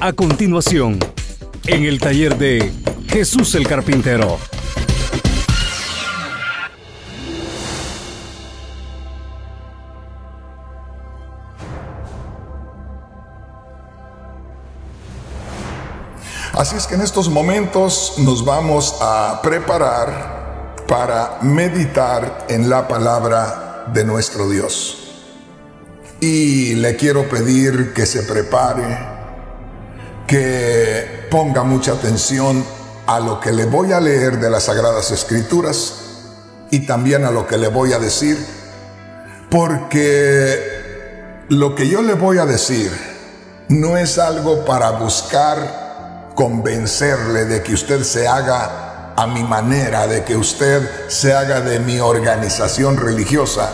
A continuación, en el taller de Jesús el Carpintero. Así es que en estos momentos nos vamos a preparar para meditar en la palabra de nuestro Dios. Y le quiero pedir que se prepare, que ponga mucha atención a lo que le voy a leer de las Sagradas Escrituras y también a lo que le voy a decir, porque lo que yo le voy a decir no es algo para buscar convencerle de que usted se haga a mi manera, de que usted se haga de mi organización religiosa,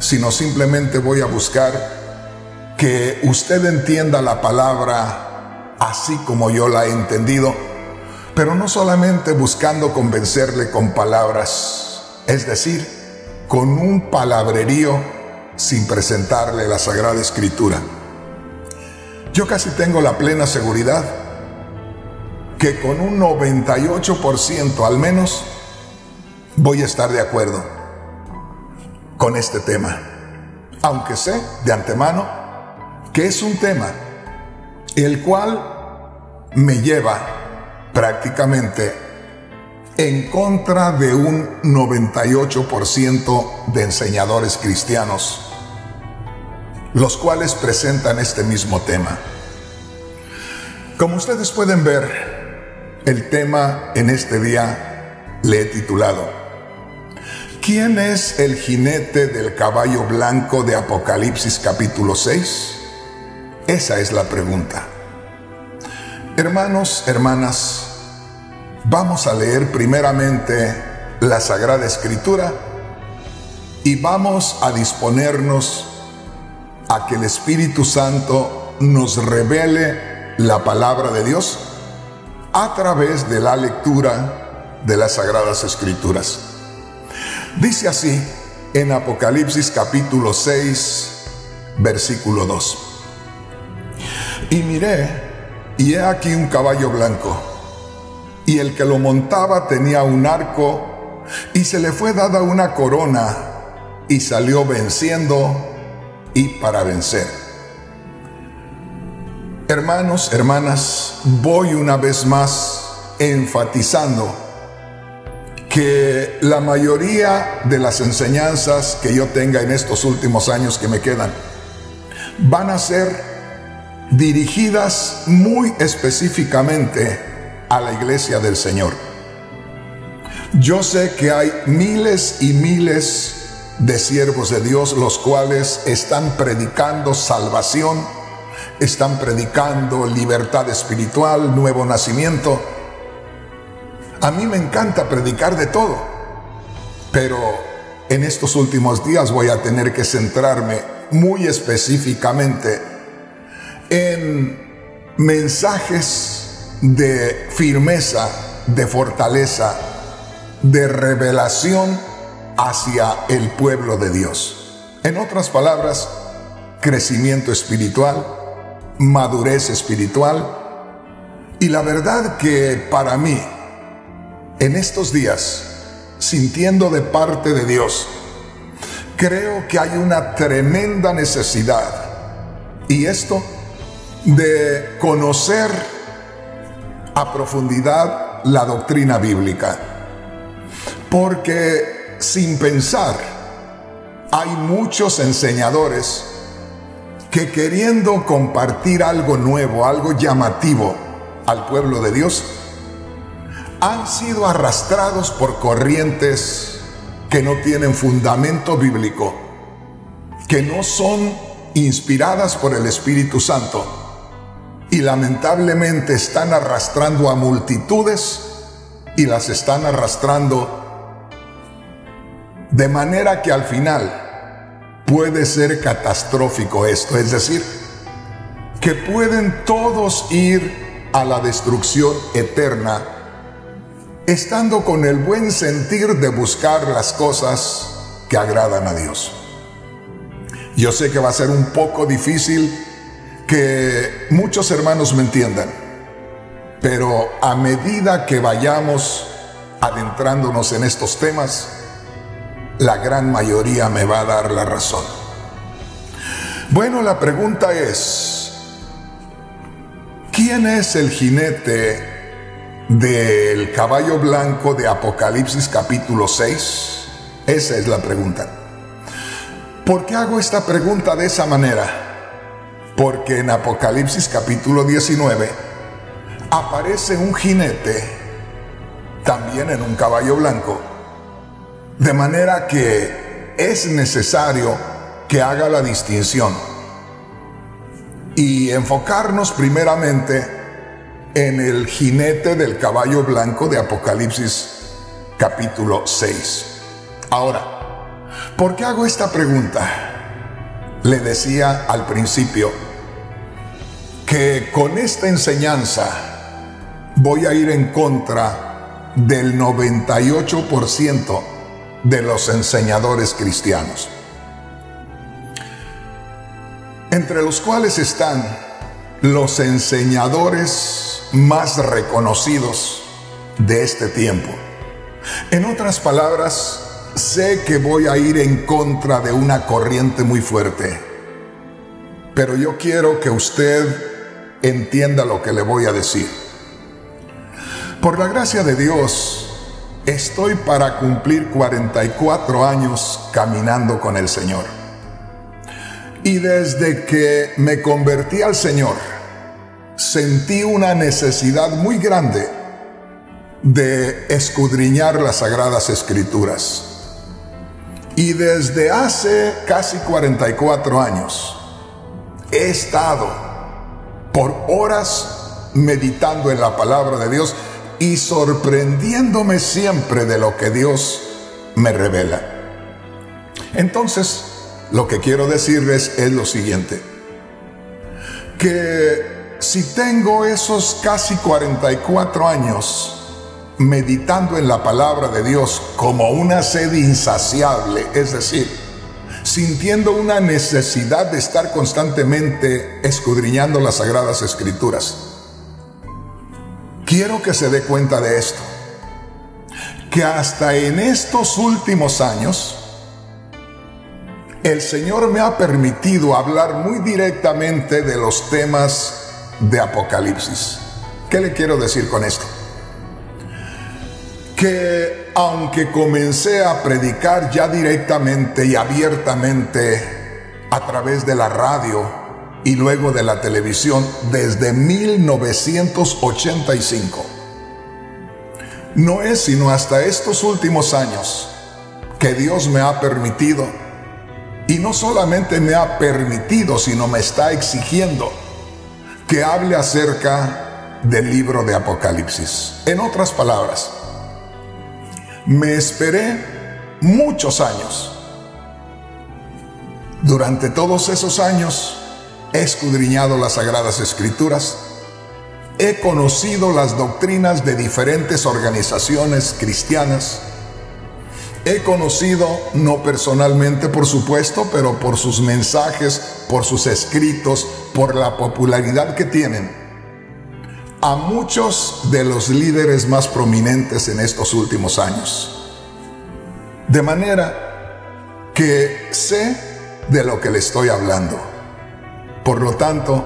sino simplemente voy a buscar que usted entienda la palabra así como yo la he entendido, pero no solamente buscando convencerle con palabras, es decir, con un palabrerío sin presentarle la Sagrada Escritura. Yo casi tengo la plena seguridad que con un 98% al menos voy a estar de acuerdo con este tema. Aunque sé de antemano que es un tema el cual me lleva prácticamente en contra de un 98% de enseñadores cristianos, los cuales presentan este mismo tema. Como ustedes pueden ver, el tema en este día le he titulado ¿Quién es el jinete del caballo blanco de Apocalipsis capítulo 6? Esa es la pregunta. Hermanos, hermanas, vamos a leer primeramente la Sagrada Escritura y vamos a disponernos a que el Espíritu Santo nos revele la palabra de Dios a través de la lectura de las Sagradas Escrituras. Dice así en Apocalipsis capítulo 6, versículo 2. Y miré, y he aquí un caballo blanco, y el que lo montaba tenía un arco, y se le fue dada una corona, y salió venciendo y para vencer. Hermanos, hermanas, voy una vez más enfatizando que la mayoría de las enseñanzas que yo tenga en estos últimos años que me quedan van a ser dirigidas muy específicamente a la iglesia del Señor. Yo sé que hay miles y miles de siervos de Dios los cuales están predicando salvación están predicando libertad espiritual, nuevo nacimiento. A mí me encanta predicar de todo, pero en estos últimos días voy a tener que centrarme muy específicamente en mensajes de firmeza, de fortaleza, de revelación hacia el pueblo de Dios. En otras palabras, crecimiento espiritual, madurez espiritual. Y la verdad que para mí, en estos días, sintiendo de parte de Dios, creo que hay una tremenda necesidad. Y esto de conocer a profundidad la doctrina bíblica. Porque sin pensar, hay muchos enseñadores que queriendo compartir algo nuevo, algo llamativo al pueblo de Dios, han sido arrastrados por corrientes que no tienen fundamento bíblico, que no son inspiradas por el Espíritu Santo y lamentablemente están arrastrando a multitudes y las están arrastrando de manera que al final puede ser catastrófico esto, es decir, que pueden todos ir a la destrucción eterna, estando con el buen sentir de buscar las cosas que agradan a Dios. Yo sé que va a ser un poco difícil que muchos hermanos me entiendan, pero a medida que vayamos adentrándonos en estos temas, la gran mayoría me va a dar la razón. Bueno, la pregunta es, ¿quién es el jinete del caballo blanco de Apocalipsis capítulo 6? Esa es la pregunta. ¿Por qué hago esta pregunta de esa manera? Porque en Apocalipsis capítulo 19 aparece un jinete también en un caballo blanco. De manera que es necesario que haga la distinción y enfocarnos primeramente en el jinete del caballo blanco de Apocalipsis capítulo 6. Ahora, ¿por qué hago esta pregunta? Le decía al principio que con esta enseñanza voy a ir en contra del 98% de los enseñadores cristianos, entre los cuales están los enseñadores más reconocidos de este tiempo. En otras palabras, sé que voy a ir en contra de una corriente muy fuerte, pero yo quiero que usted entienda lo que le voy a decir. Por la gracia de Dios, estoy para cumplir 44 años caminando con el Señor. Y desde que me convertí al Señor, sentí una necesidad muy grande de escudriñar las sagradas escrituras. Y desde hace casi 44 años he estado por horas meditando en la palabra de Dios y sorprendiéndome siempre de lo que Dios me revela. Entonces, lo que quiero decirles es lo siguiente, que si tengo esos casi 44 años meditando en la palabra de Dios como una sed insaciable, es decir, sintiendo una necesidad de estar constantemente escudriñando las sagradas escrituras, quiero que se dé cuenta de esto, que hasta en estos últimos años, el Señor me ha permitido hablar muy directamente de los temas de Apocalipsis. ¿Qué le quiero decir con esto? Que aunque comencé a predicar ya directamente y abiertamente a través de la radio y luego de la televisión desde 1985, no es sino hasta estos últimos años que Dios me ha permitido, y no solamente me ha permitido, sino me está exigiendo que hable acerca del libro de Apocalipsis. En otras palabras, me esperé muchos años. Durante todos esos años he escudriñado las sagradas escrituras, he conocido las doctrinas de diferentes organizaciones cristianas, He conocido, no personalmente por supuesto, pero por sus mensajes, por sus escritos, por la popularidad que tienen, a muchos de los líderes más prominentes en estos últimos años. De manera que sé de lo que le estoy hablando. Por lo tanto,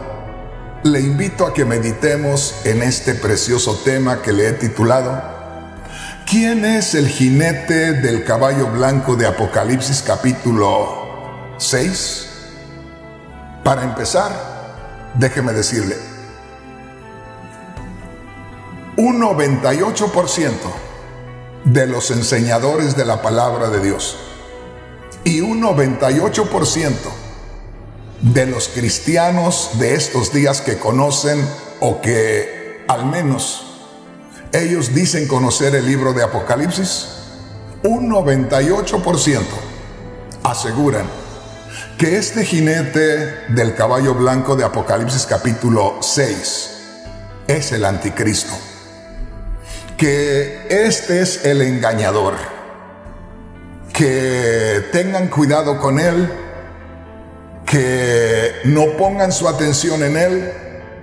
le invito a que meditemos en este precioso tema que le he titulado ¿Quién es el jinete del caballo blanco de Apocalipsis capítulo 6? Para empezar, déjeme decirle, un 98% de los enseñadores de la palabra de Dios y un 98% de los cristianos de estos días que conocen o que al menos ellos dicen conocer el libro de Apocalipsis, un 98% aseguran que este jinete del caballo blanco de Apocalipsis capítulo 6 es el anticristo, que este es el engañador, que tengan cuidado con él, que no pongan su atención en él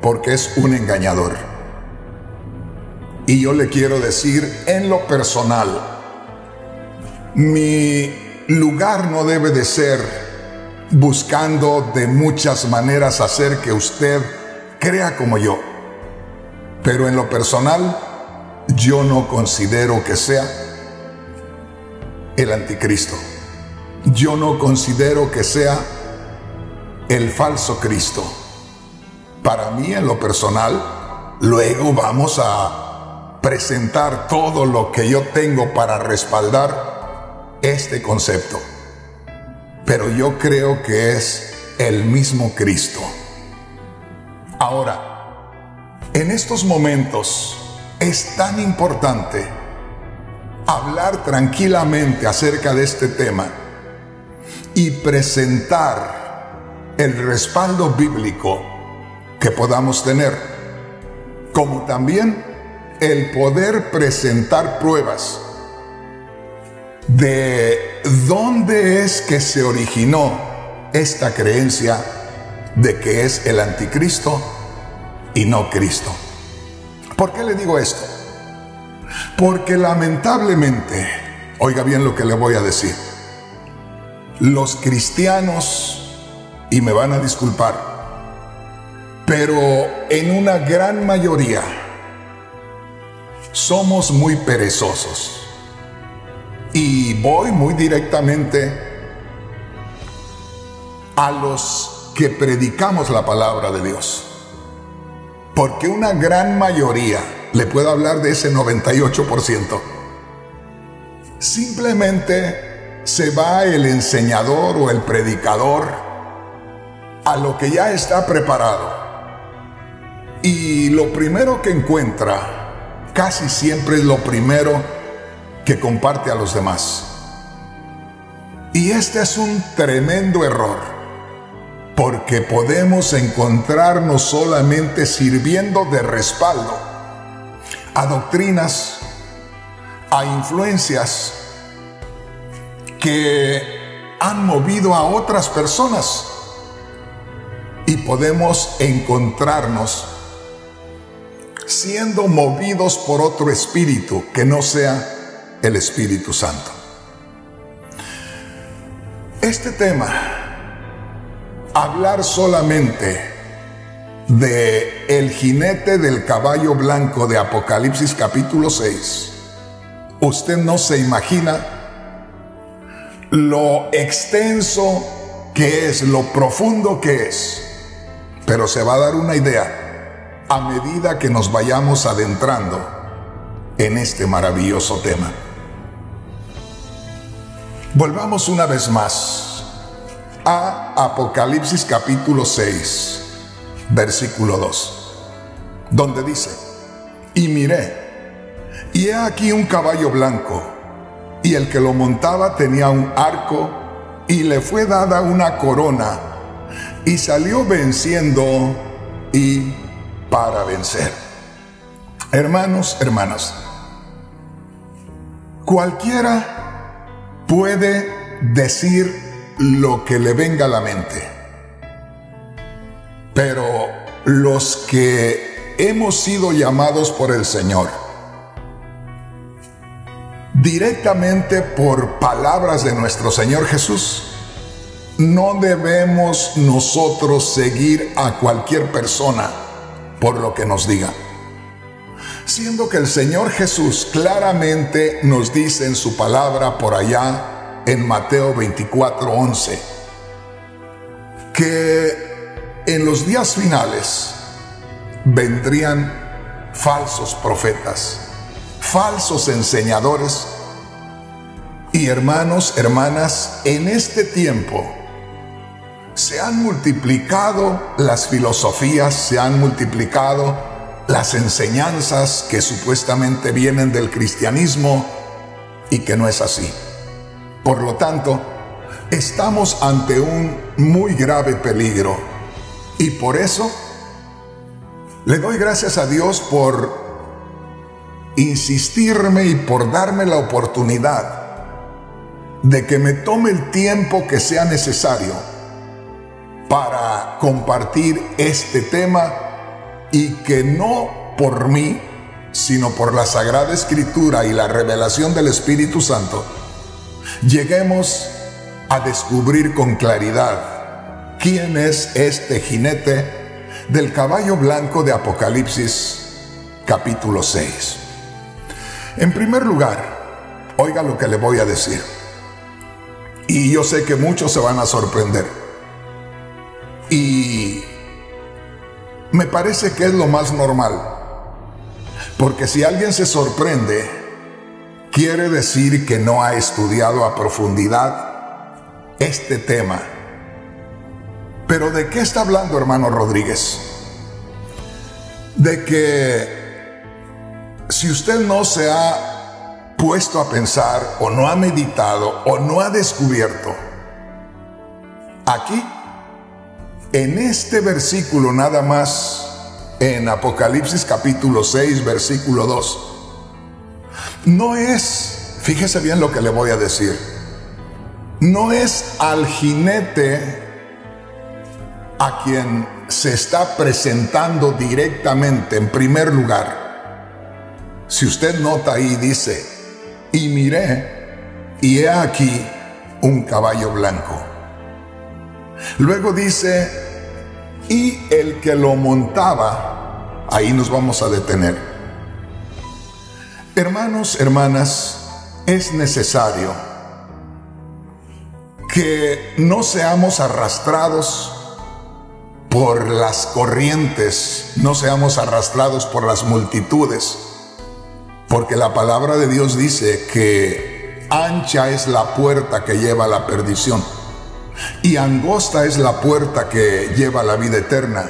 porque es un engañador. Y yo le quiero decir en lo personal, mi lugar no debe de ser buscando de muchas maneras hacer que usted crea como yo. Pero en lo personal, yo no considero que sea el anticristo. Yo no considero que sea el falso Cristo. Para mí, en lo personal, luego vamos a presentar todo lo que yo tengo para respaldar este concepto. Pero yo creo que es el mismo Cristo. Ahora, en estos momentos es tan importante hablar tranquilamente acerca de este tema y presentar el respaldo bíblico que podamos tener, como también el poder presentar pruebas de dónde es que se originó esta creencia de que es el anticristo y no Cristo. ¿Por qué le digo esto? Porque lamentablemente, oiga bien lo que le voy a decir, los cristianos y me van a disculpar, pero en una gran mayoría somos muy perezosos. Y voy muy directamente a los que predicamos la palabra de Dios. Porque una gran mayoría, le puedo hablar de ese 98%, simplemente se va el enseñador o el predicador a lo que ya está preparado. Y lo primero que encuentra casi siempre es lo primero que comparte a los demás. Y este es un tremendo error, porque podemos encontrarnos solamente sirviendo de respaldo a doctrinas, a influencias que han movido a otras personas y podemos encontrarnos siendo movidos por otro espíritu que no sea el Espíritu Santo. Este tema, hablar solamente de el jinete del caballo blanco de Apocalipsis capítulo 6, usted no se imagina lo extenso que es, lo profundo que es pero se va a dar una idea a medida que nos vayamos adentrando en este maravilloso tema. Volvamos una vez más a Apocalipsis capítulo 6, versículo 2, donde dice, y miré, y he aquí un caballo blanco, y el que lo montaba tenía un arco, y le fue dada una corona y salió venciendo y para vencer. Hermanos, hermanas, cualquiera puede decir lo que le venga a la mente, pero los que hemos sido llamados por el Señor, directamente por palabras de nuestro Señor Jesús, no debemos nosotros seguir a cualquier persona por lo que nos diga. Siendo que el Señor Jesús claramente nos dice en su palabra por allá en Mateo 24:11 que en los días finales vendrían falsos profetas, falsos enseñadores y hermanos, hermanas, en este tiempo se han multiplicado las filosofías, se han multiplicado las enseñanzas que supuestamente vienen del cristianismo y que no es así. Por lo tanto, estamos ante un muy grave peligro y por eso le doy gracias a Dios por insistirme y por darme la oportunidad de que me tome el tiempo que sea necesario para compartir este tema y que no por mí, sino por la Sagrada Escritura y la revelación del Espíritu Santo, lleguemos a descubrir con claridad quién es este jinete del caballo blanco de Apocalipsis capítulo 6. En primer lugar, oiga lo que le voy a decir. Y yo sé que muchos se van a sorprender. Y me parece que es lo más normal. Porque si alguien se sorprende, quiere decir que no ha estudiado a profundidad este tema. Pero ¿de qué está hablando hermano Rodríguez? De que si usted no se ha puesto a pensar o no ha meditado o no ha descubierto, aquí en este versículo nada más, en Apocalipsis capítulo 6, versículo 2, no es, fíjese bien lo que le voy a decir, no es al jinete a quien se está presentando directamente en primer lugar. Si usted nota ahí dice, y miré, y he aquí un caballo blanco. Luego dice, y el que lo montaba, ahí nos vamos a detener. Hermanos, hermanas, es necesario que no seamos arrastrados por las corrientes, no seamos arrastrados por las multitudes, porque la palabra de Dios dice que ancha es la puerta que lleva a la perdición y angosta es la puerta que lleva a la vida eterna,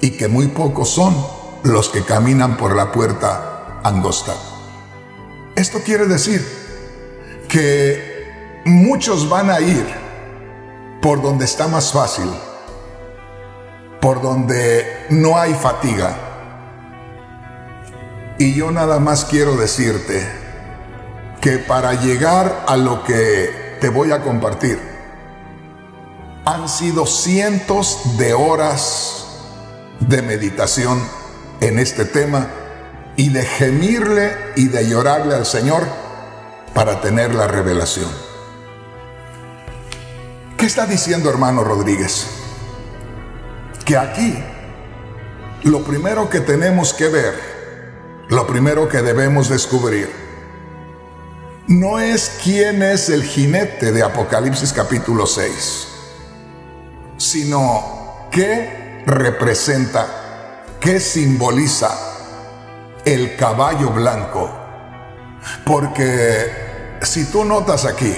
y que muy pocos son los que caminan por la puerta angosta. Esto quiere decir que muchos van a ir por donde está más fácil, por donde no hay fatiga. Y yo nada más quiero decirte que para llegar a lo que te voy a compartir, han sido cientos de horas de meditación en este tema y de gemirle y de llorarle al Señor para tener la revelación. ¿Qué está diciendo hermano Rodríguez? Que aquí lo primero que tenemos que ver, lo primero que debemos descubrir, no es quién es el jinete de Apocalipsis capítulo 6 sino qué representa, qué simboliza el caballo blanco. Porque si tú notas aquí,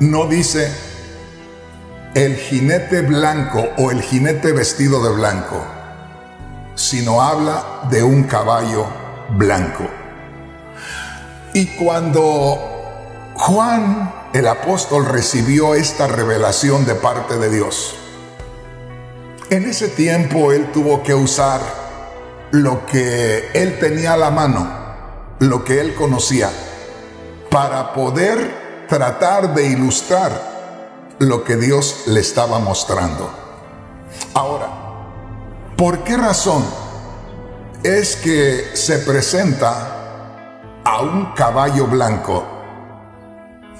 no dice el jinete blanco o el jinete vestido de blanco, sino habla de un caballo blanco. Y cuando Juan el apóstol recibió esta revelación de parte de Dios. En ese tiempo él tuvo que usar lo que él tenía a la mano, lo que él conocía, para poder tratar de ilustrar lo que Dios le estaba mostrando. Ahora, ¿por qué razón es que se presenta a un caballo blanco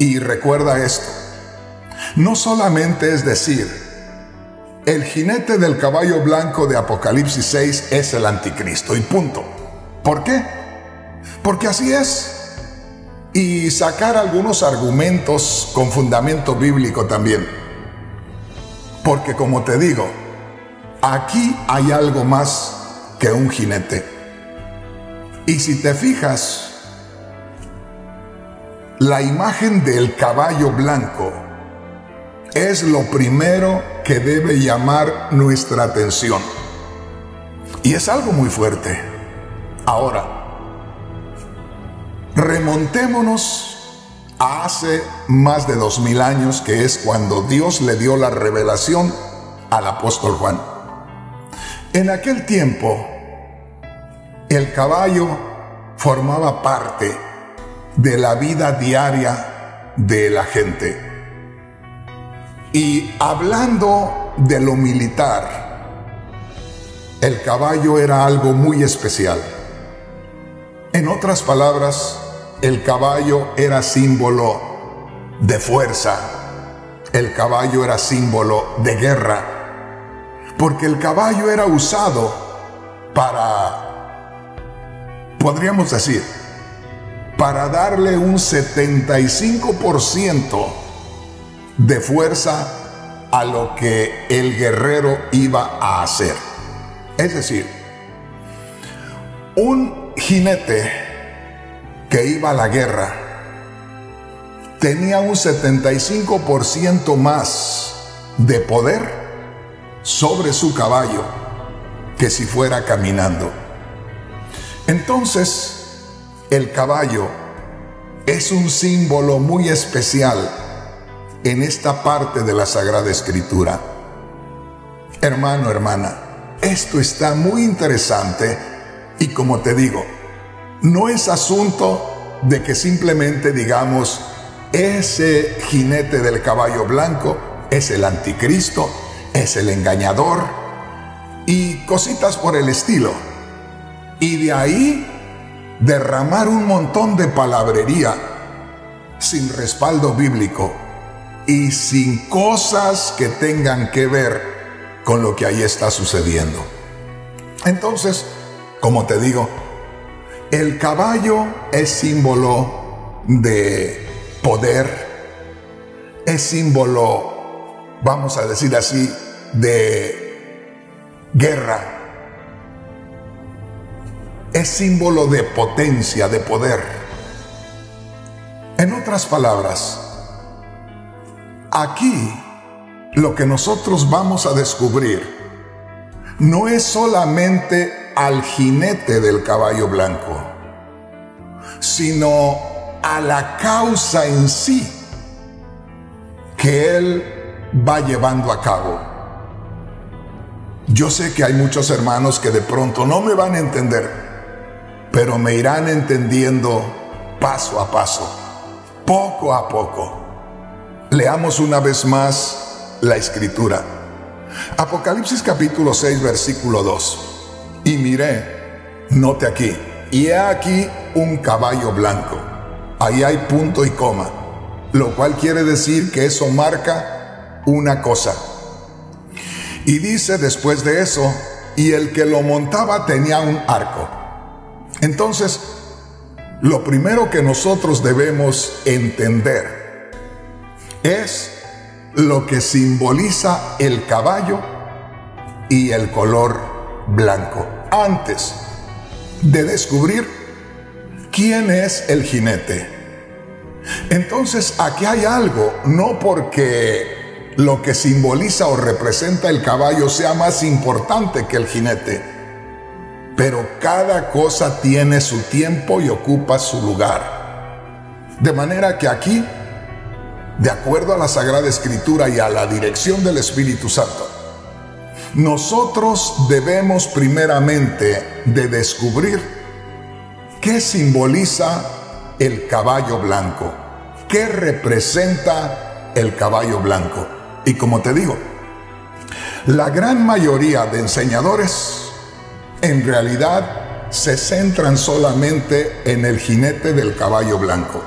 y recuerda esto, no solamente es decir, el jinete del caballo blanco de Apocalipsis 6 es el anticristo y punto. ¿Por qué? Porque así es. Y sacar algunos argumentos con fundamento bíblico también. Porque como te digo, aquí hay algo más que un jinete. Y si te fijas, la imagen del caballo blanco es lo primero que debe llamar nuestra atención. Y es algo muy fuerte. Ahora, remontémonos a hace más de dos mil años, que es cuando Dios le dio la revelación al apóstol Juan. En aquel tiempo, el caballo formaba parte de la vida diaria de la gente. Y hablando de lo militar, el caballo era algo muy especial. En otras palabras, el caballo era símbolo de fuerza, el caballo era símbolo de guerra, porque el caballo era usado para, podríamos decir, para darle un 75% de fuerza a lo que el guerrero iba a hacer. Es decir, un jinete que iba a la guerra tenía un 75% más de poder sobre su caballo que si fuera caminando. Entonces, el caballo es un símbolo muy especial en esta parte de la Sagrada Escritura. Hermano, hermana, esto está muy interesante y como te digo, no es asunto de que simplemente digamos, ese jinete del caballo blanco es el anticristo, es el engañador y cositas por el estilo. Y de ahí derramar un montón de palabrería sin respaldo bíblico y sin cosas que tengan que ver con lo que ahí está sucediendo. Entonces, como te digo, el caballo es símbolo de poder, es símbolo, vamos a decir así, de guerra, es símbolo de potencia, de poder. En otras palabras, Aquí lo que nosotros vamos a descubrir no es solamente al jinete del caballo blanco, sino a la causa en sí que él va llevando a cabo. Yo sé que hay muchos hermanos que de pronto no me van a entender, pero me irán entendiendo paso a paso, poco a poco. Leamos una vez más la escritura. Apocalipsis capítulo 6 versículo 2. Y miré, note aquí, y he aquí un caballo blanco. Ahí hay punto y coma, lo cual quiere decir que eso marca una cosa. Y dice después de eso, y el que lo montaba tenía un arco. Entonces, lo primero que nosotros debemos entender es lo que simboliza el caballo y el color blanco. Antes de descubrir quién es el jinete. Entonces aquí hay algo, no porque lo que simboliza o representa el caballo sea más importante que el jinete, pero cada cosa tiene su tiempo y ocupa su lugar. De manera que aquí de acuerdo a la Sagrada Escritura y a la dirección del Espíritu Santo, nosotros debemos primeramente de descubrir qué simboliza el caballo blanco, qué representa el caballo blanco. Y como te digo, la gran mayoría de enseñadores en realidad se centran solamente en el jinete del caballo blanco.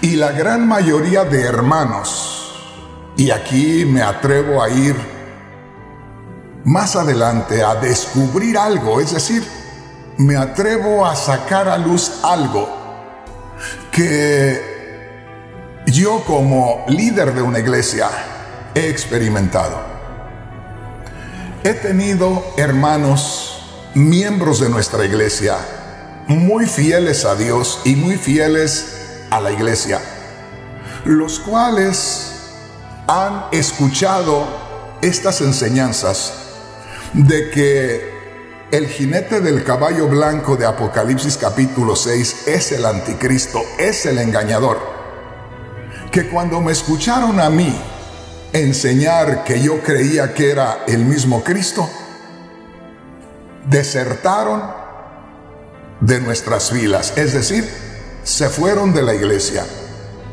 Y la gran mayoría de hermanos, y aquí me atrevo a ir más adelante a descubrir algo, es decir, me atrevo a sacar a luz algo que yo como líder de una iglesia he experimentado. He tenido hermanos, miembros de nuestra iglesia, muy fieles a Dios y muy fieles a la iglesia, los cuales han escuchado estas enseñanzas de que el jinete del caballo blanco de Apocalipsis capítulo 6 es el anticristo, es el engañador. Que cuando me escucharon a mí enseñar que yo creía que era el mismo Cristo, desertaron de nuestras filas, es decir, se fueron de la iglesia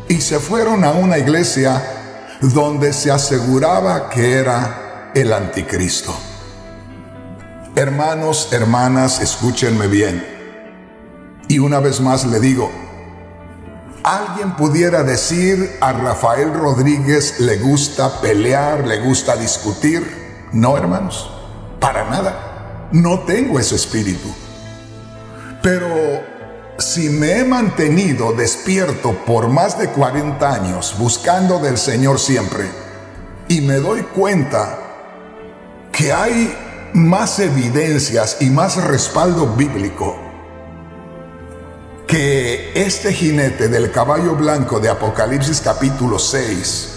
y se fueron a una iglesia donde se aseguraba que era el anticristo. Hermanos, hermanas, escúchenme bien. Y una vez más le digo, alguien pudiera decir a Rafael Rodríguez le gusta pelear, le gusta discutir. No, hermanos, para nada. No tengo ese espíritu. Pero si me he mantenido despierto por más de 40 años buscando del Señor siempre y me doy cuenta que hay más evidencias y más respaldo bíblico que este jinete del caballo blanco de Apocalipsis capítulo 6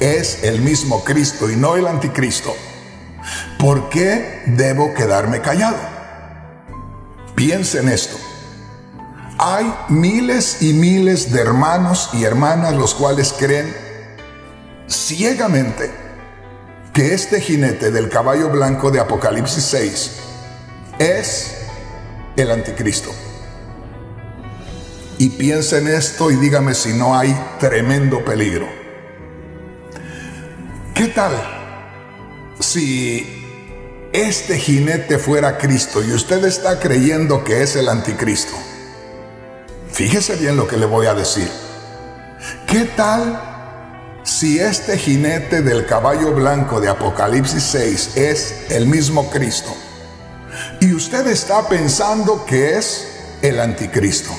es el mismo Cristo y no el anticristo, ¿por qué debo quedarme callado? Piensen esto. Hay miles y miles de hermanos y hermanas los cuales creen ciegamente que este jinete del caballo blanco de Apocalipsis 6 es el anticristo. Y piensen esto y dígame si no hay tremendo peligro. ¿Qué tal si este jinete fuera Cristo y usted está creyendo que es el anticristo? Fíjese bien lo que le voy a decir. ¿Qué tal si este jinete del caballo blanco de Apocalipsis 6 es el mismo Cristo? Y usted está pensando que es el anticristo.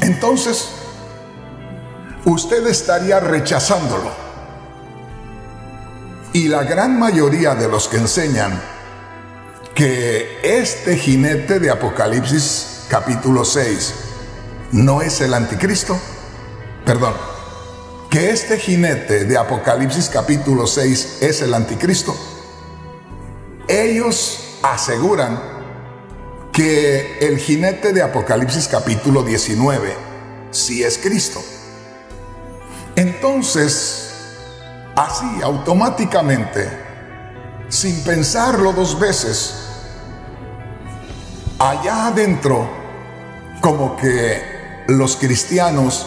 Entonces, usted estaría rechazándolo. Y la gran mayoría de los que enseñan que este jinete de Apocalipsis capítulo 6 no es el anticristo. Perdón, que este jinete de Apocalipsis capítulo 6 es el anticristo. Ellos aseguran que el jinete de Apocalipsis capítulo 19 sí es Cristo. Entonces, así automáticamente, sin pensarlo dos veces, allá adentro, como que los cristianos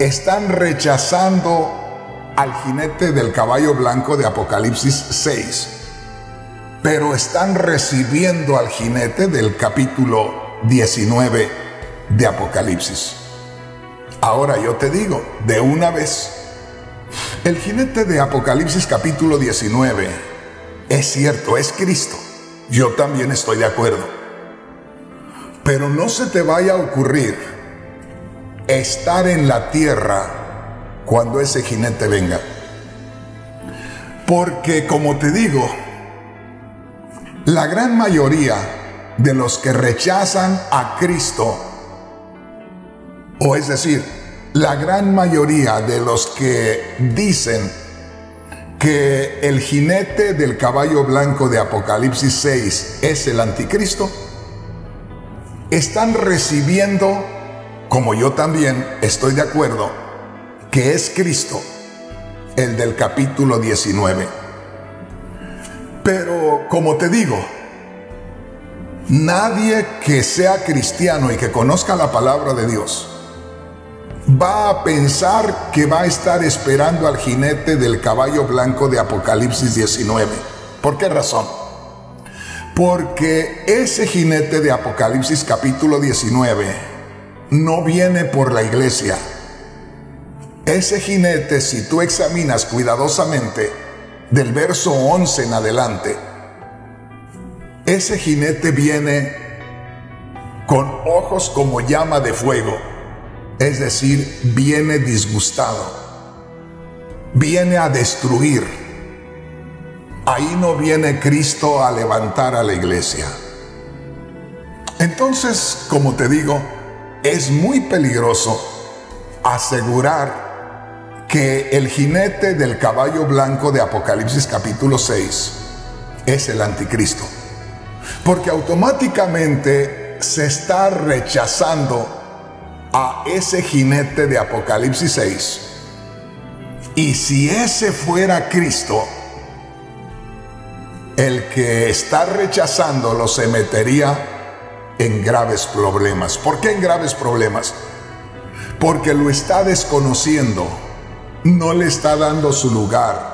están rechazando al jinete del caballo blanco de Apocalipsis 6, pero están recibiendo al jinete del capítulo 19 de Apocalipsis. Ahora yo te digo, de una vez, el jinete de Apocalipsis capítulo 19 es cierto, es Cristo. Yo también estoy de acuerdo. Pero no se te vaya a ocurrir estar en la tierra cuando ese jinete venga. Porque como te digo, la gran mayoría de los que rechazan a Cristo, o es decir, la gran mayoría de los que dicen que el jinete del caballo blanco de Apocalipsis 6 es el anticristo, están recibiendo, como yo también estoy de acuerdo, que es Cristo, el del capítulo 19. Pero, como te digo, nadie que sea cristiano y que conozca la palabra de Dios va a pensar que va a estar esperando al jinete del caballo blanco de Apocalipsis 19. ¿Por qué razón? Porque ese jinete de Apocalipsis capítulo 19 no viene por la iglesia. Ese jinete, si tú examinas cuidadosamente del verso 11 en adelante, ese jinete viene con ojos como llama de fuego, es decir, viene disgustado, viene a destruir ahí no viene Cristo a levantar a la iglesia. Entonces, como te digo, es muy peligroso asegurar que el jinete del caballo blanco de Apocalipsis capítulo 6 es el anticristo. Porque automáticamente se está rechazando a ese jinete de Apocalipsis 6. Y si ese fuera Cristo, el que está rechazándolo se metería en graves problemas. ¿Por qué en graves problemas? Porque lo está desconociendo, no le está dando su lugar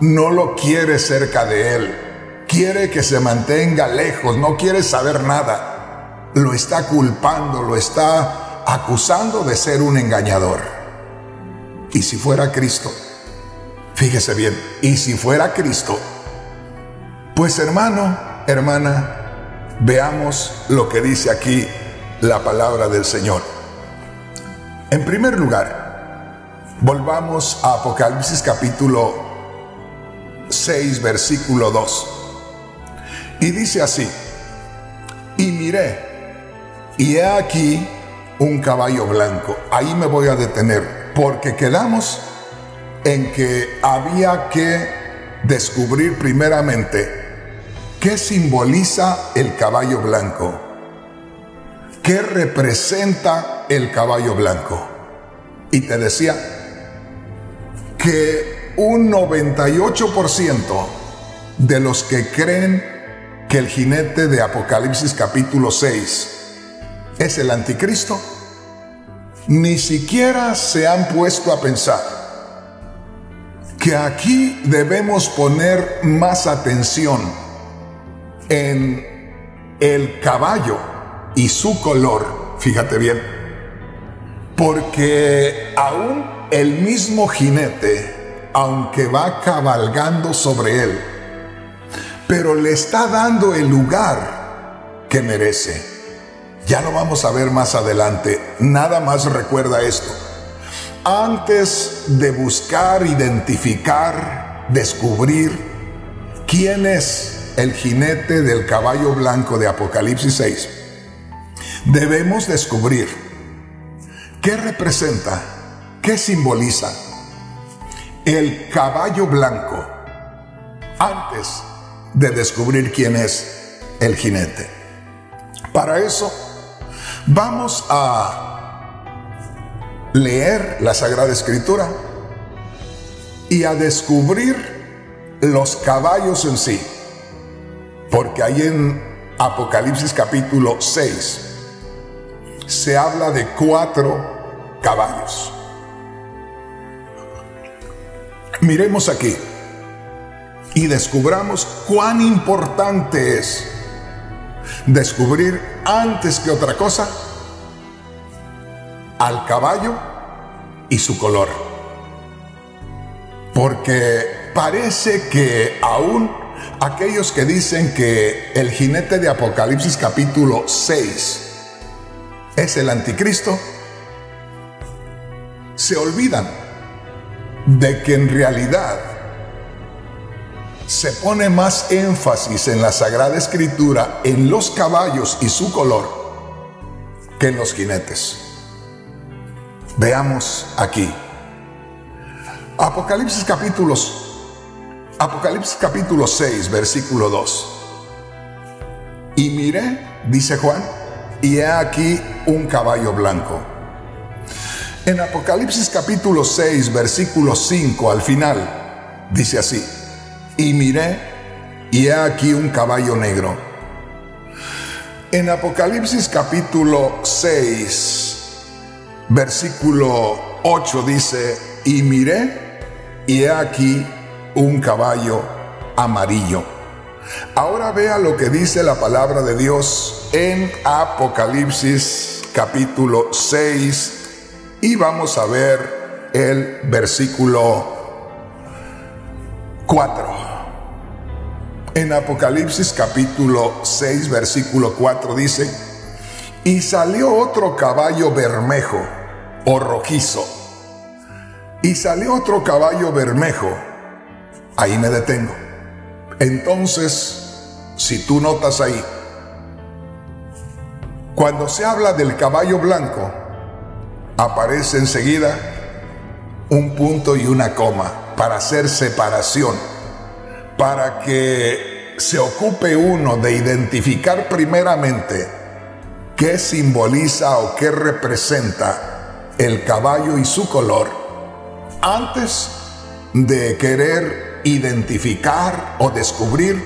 no lo quiere cerca de él. Quiere que se mantenga lejos, no quiere saber nada. Lo está culpando, lo está acusando de ser un engañador. Y si fuera Cristo, fíjese bien, y si fuera Cristo, pues hermano, hermana, veamos lo que dice aquí la palabra del Señor. En primer lugar, volvamos a Apocalipsis capítulo 6, versículo 2. Y dice así, y miré, y he aquí un caballo blanco. Ahí me voy a detener, porque quedamos en que había que descubrir primeramente qué simboliza el caballo blanco, qué representa el caballo blanco. Y te decía que un 98% de los que creen que el jinete de Apocalipsis capítulo 6 es el anticristo, ni siquiera se han puesto a pensar que aquí debemos poner más atención en el caballo y su color, fíjate bien, porque aún el mismo jinete, aunque va cabalgando sobre él, pero le está dando el lugar que merece. Ya lo vamos a ver más adelante. Nada más recuerda esto. Antes de buscar, identificar, descubrir quién es el jinete del caballo blanco de Apocalipsis 6, debemos descubrir qué representa, qué simboliza el caballo blanco antes de descubrir quién es el jinete. Para eso, vamos a leer la Sagrada Escritura y a descubrir los caballos en sí. Porque ahí en Apocalipsis capítulo 6 se habla de cuatro caballos. Miremos aquí y descubramos cuán importante es descubrir antes que otra cosa al caballo y su color. Porque parece que aún aquellos que dicen que el jinete de Apocalipsis capítulo 6 es el anticristo, se olvidan de que en realidad se pone más énfasis en la Sagrada Escritura en los caballos y su color que en los jinetes. Veamos aquí. Apocalipsis capítulos Apocalipsis capítulo 6, versículo 2. Y miré, dice Juan, y he aquí un caballo blanco. En Apocalipsis capítulo 6, versículo 5 al final, dice así y miré, y he aquí un caballo negro. En Apocalipsis capítulo 6, versículo 8 dice, y miré, y he aquí un caballo amarillo. Ahora vea lo que dice la palabra de Dios en Apocalipsis capítulo 6 y vamos a ver el versículo 4. En Apocalipsis capítulo 6, versículo 4 dice, y salió otro caballo bermejo o rojizo, y salió otro caballo bermejo, ahí me detengo. Entonces, si tú notas ahí, cuando se habla del caballo blanco, aparece enseguida un punto y una coma para hacer separación, para que se ocupe uno de identificar primeramente qué simboliza o qué representa el caballo y su color, antes de querer identificar o descubrir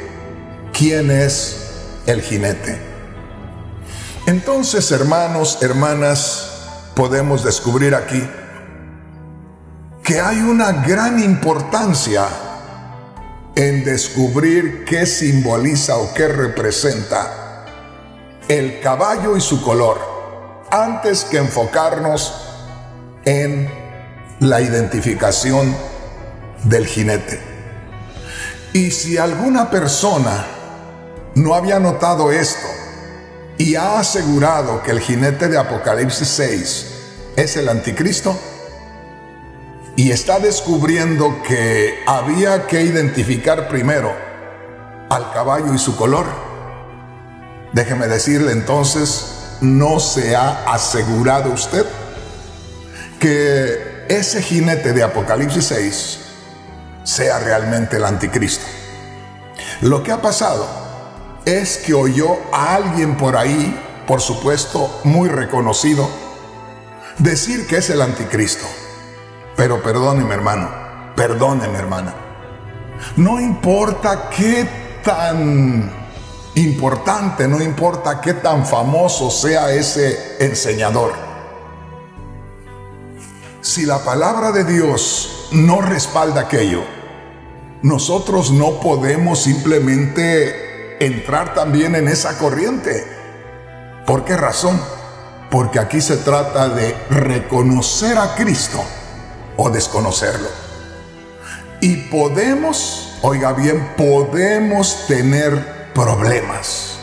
quién es el jinete. Entonces, hermanos, hermanas, podemos descubrir aquí que hay una gran importancia en descubrir qué simboliza o qué representa el caballo y su color, antes que enfocarnos en la identificación del jinete. Y si alguna persona no había notado esto y ha asegurado que el jinete de Apocalipsis 6 es el anticristo, y está descubriendo que había que identificar primero al caballo y su color, déjeme decirle entonces, no se ha asegurado usted que ese jinete de Apocalipsis 6 sea realmente el anticristo. Lo que ha pasado es que oyó a alguien por ahí, por supuesto muy reconocido, decir que es el anticristo. Pero perdóneme hermano, perdóneme hermana. No importa qué tan importante, no importa qué tan famoso sea ese enseñador. Si la palabra de Dios no respalda aquello, nosotros no podemos simplemente entrar también en esa corriente. ¿Por qué razón? Porque aquí se trata de reconocer a Cristo o desconocerlo. Y podemos, oiga bien, podemos tener problemas.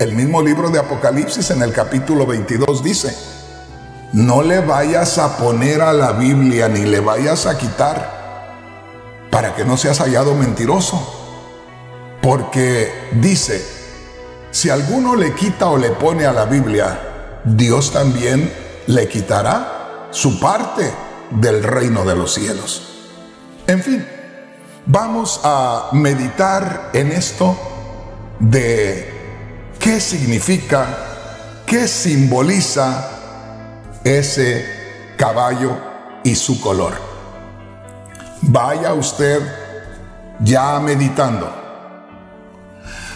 El mismo libro de Apocalipsis en el capítulo 22 dice, no le vayas a poner a la Biblia ni le vayas a quitar para que no seas hallado mentiroso. Porque dice, si alguno le quita o le pone a la Biblia, Dios también le quitará su parte del reino de los cielos. En fin, vamos a meditar en esto de qué significa, qué simboliza ese caballo y su color. Vaya usted ya meditando.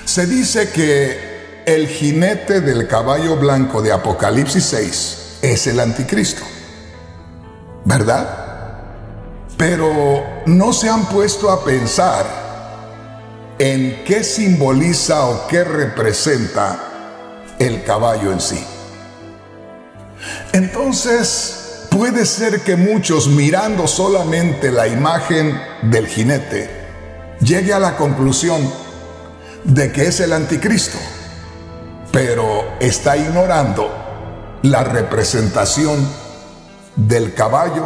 Se dice que el jinete del caballo blanco de Apocalipsis 6 es el anticristo. ¿Verdad? Pero no se han puesto a pensar en qué simboliza o qué representa el caballo en sí. Entonces, Puede ser que muchos mirando solamente la imagen del jinete llegue a la conclusión de que es el anticristo, pero está ignorando la representación del caballo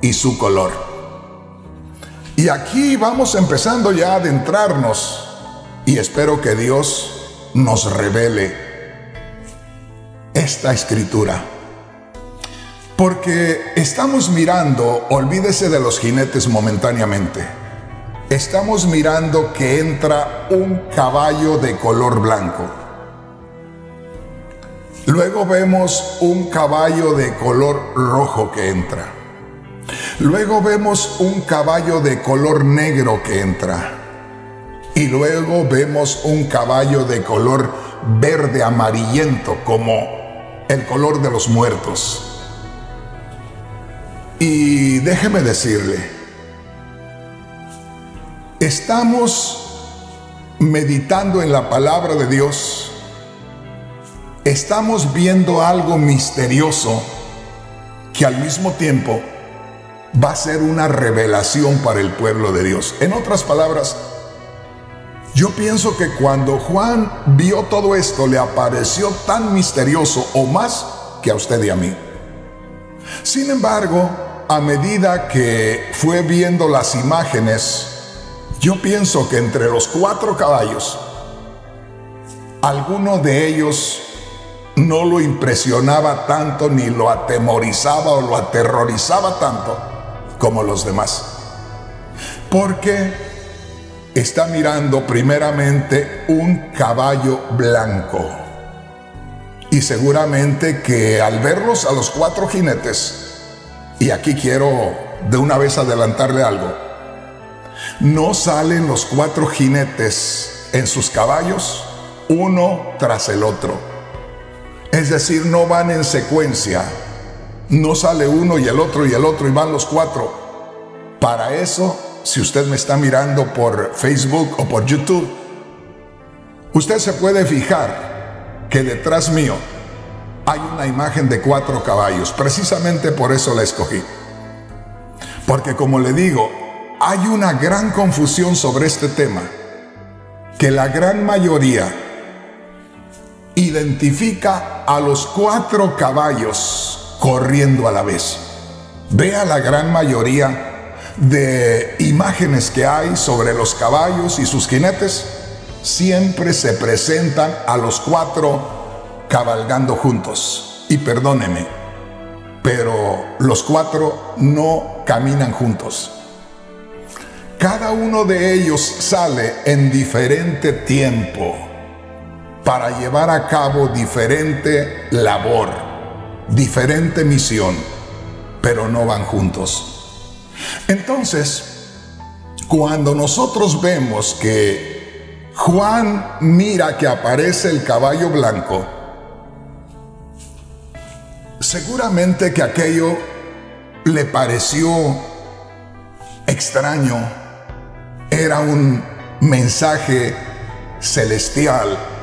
y su color. Y aquí vamos empezando ya a adentrarnos y espero que Dios nos revele esta escritura. Porque estamos mirando, olvídese de los jinetes momentáneamente, estamos mirando que entra un caballo de color blanco. Luego vemos un caballo de color rojo que entra. Luego vemos un caballo de color negro que entra. Y luego vemos un caballo de color verde amarillento como el color de los muertos. Y déjeme decirle, estamos meditando en la palabra de Dios, estamos viendo algo misterioso que al mismo tiempo va a ser una revelación para el pueblo de Dios. En otras palabras, yo pienso que cuando Juan vio todo esto le apareció tan misterioso o más que a usted y a mí. Sin embargo, a medida que fue viendo las imágenes, yo pienso que entre los cuatro caballos, alguno de ellos no lo impresionaba tanto ni lo atemorizaba o lo aterrorizaba tanto como los demás. Porque está mirando primeramente un caballo blanco. Y seguramente que al verlos a los cuatro jinetes, y aquí quiero de una vez adelantarle algo. No salen los cuatro jinetes en sus caballos uno tras el otro. Es decir, no van en secuencia. No sale uno y el otro y el otro y van los cuatro. Para eso si usted me está mirando por Facebook o por YouTube, usted se puede fijar que detrás mío hay una imagen de cuatro caballos. Precisamente por eso la escogí. Porque como le digo, hay una gran confusión sobre este tema, que la gran mayoría identifica a los cuatro caballos corriendo a la vez. Vea la gran mayoría de imágenes que hay sobre los caballos y sus jinetes, siempre se presentan a los cuatro cabalgando juntos. Y perdóneme, pero los cuatro no caminan juntos. Cada uno de ellos sale en diferente tiempo para llevar a cabo diferente labor, diferente misión, pero no van juntos. Entonces, cuando nosotros vemos que Juan mira que aparece el caballo blanco, Seguramente que aquello le pareció extraño. Era un mensaje celestial.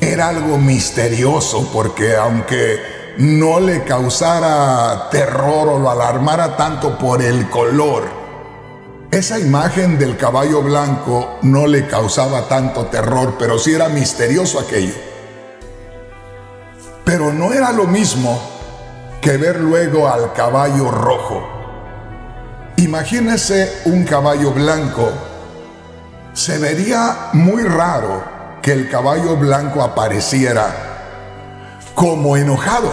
Era algo misterioso porque aunque no le causara terror o lo alarmara tanto por el color, esa imagen del caballo blanco no le causaba tanto terror, pero sí era misterioso aquello. Pero no era lo mismo que ver luego al caballo rojo. Imagínese un caballo blanco. Se vería muy raro que el caballo blanco apareciera como enojado.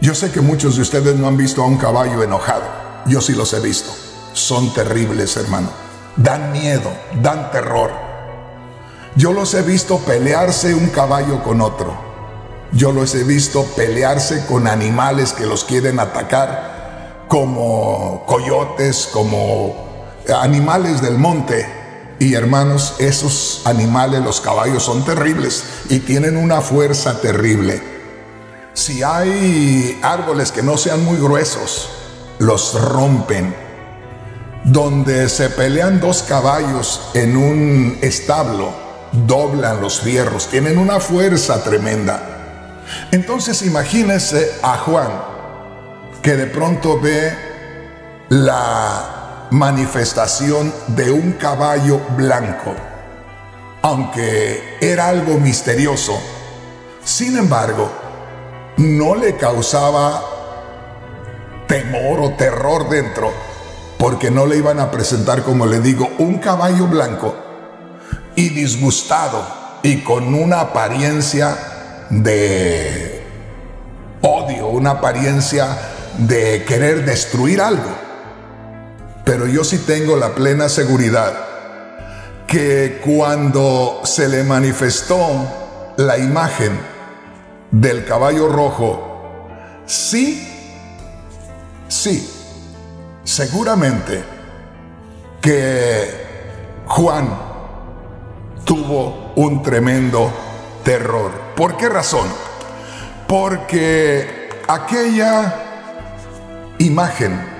Yo sé que muchos de ustedes no han visto a un caballo enojado. Yo sí los he visto. Son terribles, hermano. Dan miedo, dan terror. Yo los he visto pelearse un caballo con otro. Yo los he visto pelearse con animales que los quieren atacar, como coyotes, como animales del monte. Y hermanos, esos animales, los caballos, son terribles y tienen una fuerza terrible. Si hay árboles que no sean muy gruesos, los rompen. Donde se pelean dos caballos en un establo, doblan los fierros, tienen una fuerza tremenda. Entonces imagínese a Juan que de pronto ve la manifestación de un caballo blanco, aunque era algo misterioso, sin embargo, no le causaba temor o terror dentro, porque no le iban a presentar, como le digo, un caballo blanco y disgustado y con una apariencia de odio, una apariencia de querer destruir algo. Pero yo sí tengo la plena seguridad que cuando se le manifestó la imagen del caballo rojo, sí, sí, seguramente que Juan tuvo un tremendo terror. ¿Por qué razón? Porque aquella imagen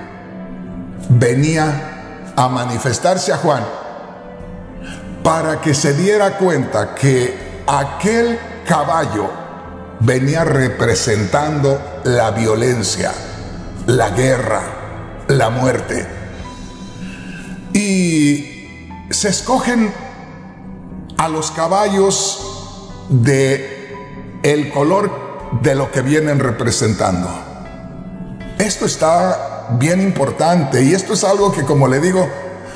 venía a manifestarse a Juan para que se diera cuenta que aquel caballo venía representando la violencia, la guerra, la muerte. Y se escogen a los caballos de el color de lo que vienen representando. Esto está bien importante y esto es algo que, como le digo,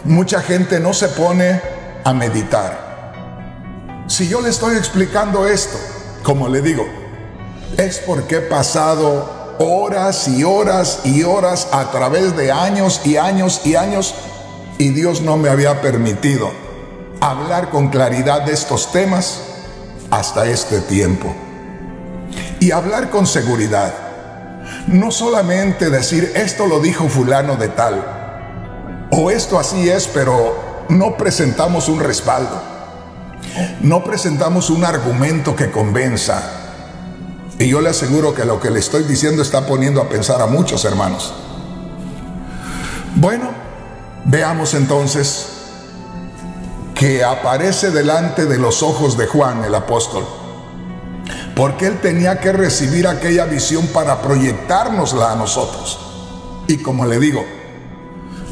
mucha gente no se pone a meditar. Si yo le estoy explicando esto, como le digo, es porque he pasado horas y horas y horas a través de años y años y años y Dios no me había permitido hablar con claridad de estos temas hasta este tiempo. Y hablar con seguridad. No solamente decir esto lo dijo fulano de tal, o esto así es, pero no presentamos un respaldo. No presentamos un argumento que convenza. Y yo le aseguro que lo que le estoy diciendo está poniendo a pensar a muchos hermanos. Bueno, Veamos entonces que aparece delante de los ojos de Juan el apóstol, porque él tenía que recibir aquella visión para proyectárnosla a nosotros. Y como le digo,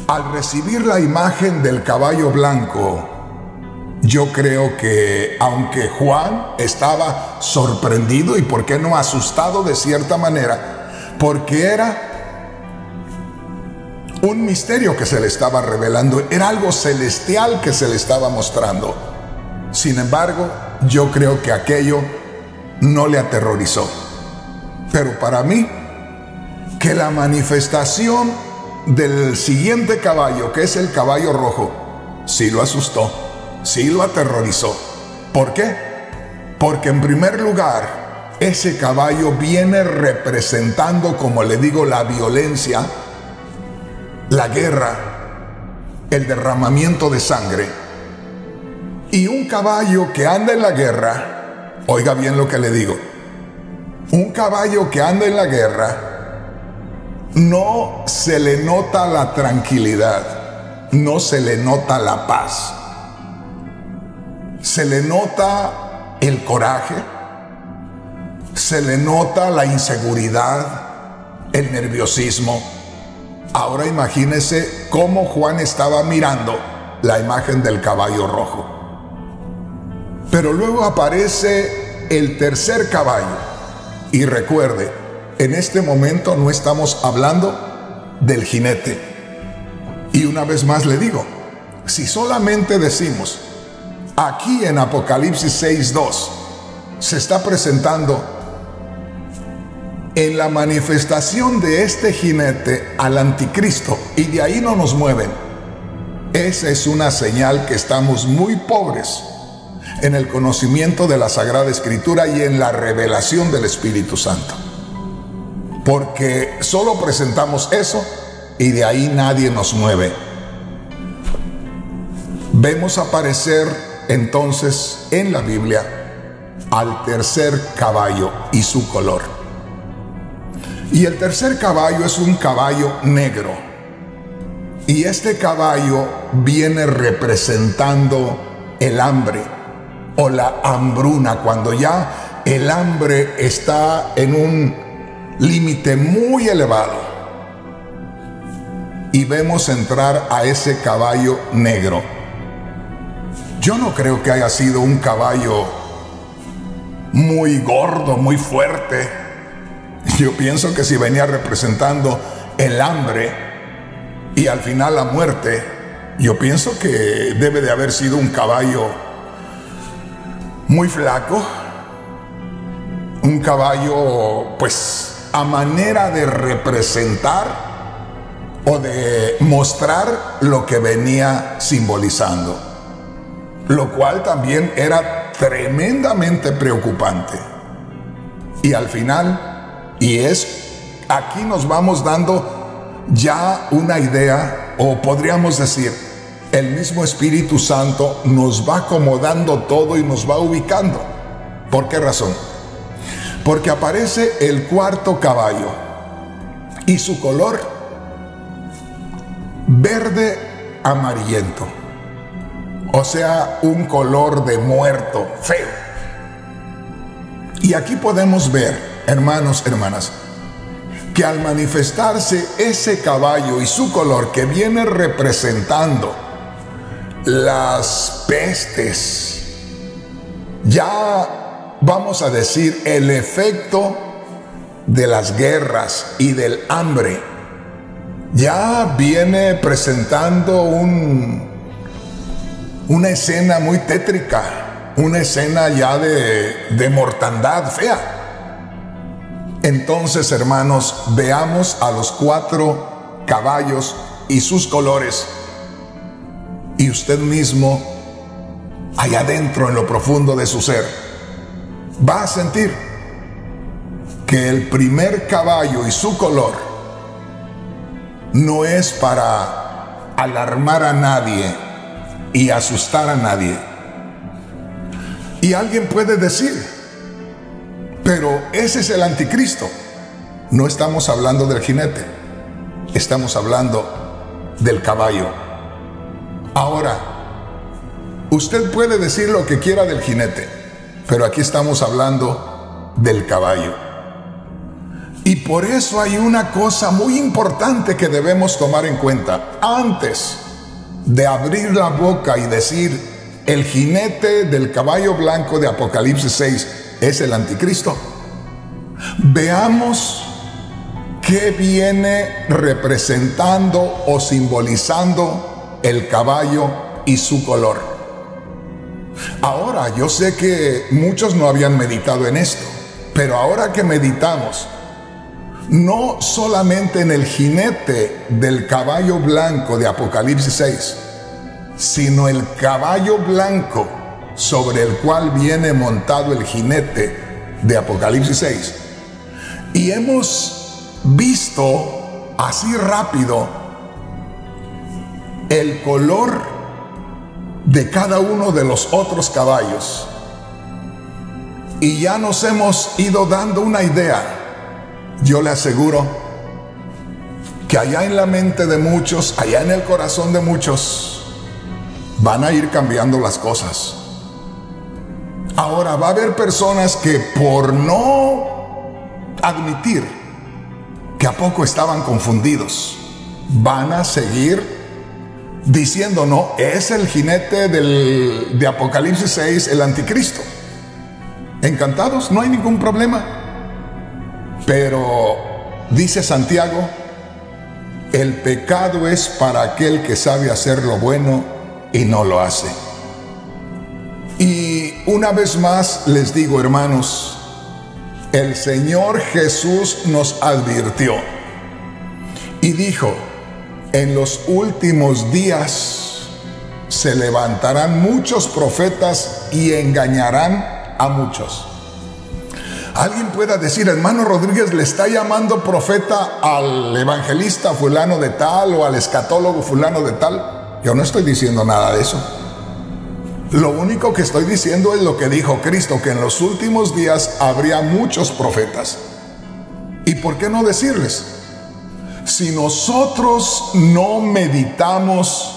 al recibir la imagen del caballo blanco, yo creo que aunque Juan estaba sorprendido y por qué no asustado de cierta manera, porque era un misterio que se le estaba revelando, era algo celestial que se le estaba mostrando. Sin embargo, yo creo que aquello no le aterrorizó. Pero para mí, que la manifestación del siguiente caballo, que es el caballo rojo, sí lo asustó, sí lo aterrorizó. ¿Por qué? Porque en primer lugar, ese caballo viene representando, como le digo, la violencia, la guerra, el derramamiento de sangre. Y un caballo que anda en la guerra, oiga bien lo que le digo, un caballo que anda en la guerra, no se le nota la tranquilidad, no se le nota la paz, se le nota el coraje, se le nota la inseguridad, el nerviosismo. Ahora imagínese cómo Juan estaba mirando la imagen del caballo rojo. Pero luego aparece el tercer caballo. Y recuerde, en este momento no estamos hablando del jinete. Y una vez más le digo, si solamente decimos, aquí en Apocalipsis 6.2 se está presentando en la manifestación de este jinete al anticristo y de ahí no nos mueven. Esa es una señal que estamos muy pobres en el conocimiento de la Sagrada Escritura y en la revelación del Espíritu Santo. Porque solo presentamos eso y de ahí nadie nos mueve. Vemos aparecer entonces en la Biblia al tercer caballo y su color. Y el tercer caballo es un caballo negro. Y este caballo viene representando el hambre o la hambruna, cuando ya el hambre está en un límite muy elevado. Y vemos entrar a ese caballo negro. Yo no creo que haya sido un caballo muy gordo, muy fuerte yo pienso que si venía representando el hambre y al final la muerte, yo pienso que debe de haber sido un caballo muy flaco, un caballo pues a manera de representar o de mostrar lo que venía simbolizando, lo cual también era tremendamente preocupante. Y al final y es, aquí nos vamos dando ya una idea, o podríamos decir, el mismo Espíritu Santo nos va acomodando todo y nos va ubicando. ¿Por qué razón? Porque aparece el cuarto caballo y su color verde amarillento. O sea, un color de muerto, feo. Y aquí podemos ver hermanos, hermanas, que al manifestarse ese caballo y su color que viene representando las pestes, ya vamos a decir el efecto de las guerras y del hambre, ya viene presentando un, una escena muy tétrica, una escena ya de, de mortandad fea. Entonces, hermanos, veamos a los cuatro caballos y sus colores. Y usted mismo, allá adentro, en lo profundo de su ser, va a sentir que el primer caballo y su color no es para alarmar a nadie y asustar a nadie. Y alguien puede decir, pero ese es el anticristo. No estamos hablando del jinete, estamos hablando del caballo. Ahora, usted puede decir lo que quiera del jinete, pero aquí estamos hablando del caballo. Y por eso hay una cosa muy importante que debemos tomar en cuenta. Antes de abrir la boca y decir, el jinete del caballo blanco de Apocalipsis 6 es el anticristo, veamos qué viene representando o simbolizando el caballo y su color. Ahora, yo sé que muchos no habían meditado en esto, pero ahora que meditamos, no solamente en el jinete del caballo blanco de Apocalipsis 6, sino el caballo blanco sobre el cual viene montado el jinete de Apocalipsis 6. Y hemos visto así rápido el color de cada uno de los otros caballos. Y ya nos hemos ido dando una idea yo le aseguro que allá en la mente de muchos, allá en el corazón de muchos, van a ir cambiando las cosas. Ahora va a haber personas que por no admitir que a poco estaban confundidos, van a seguir diciendo, no, es el jinete del, de Apocalipsis 6, el anticristo. Encantados, no hay ningún problema. Pero dice Santiago, el pecado es para aquel que sabe hacer lo bueno y no lo hace. Y una vez más les digo, hermanos, el Señor Jesús nos advirtió y dijo, en los últimos días se levantarán muchos profetas y engañarán a muchos. Alguien pueda decir, hermano Rodríguez le está llamando profeta al evangelista fulano de tal o al escatólogo fulano de tal. Yo no estoy diciendo nada de eso. Lo único que estoy diciendo es lo que dijo Cristo, que en los últimos días habría muchos profetas. ¿Y por qué no decirles? Si nosotros no meditamos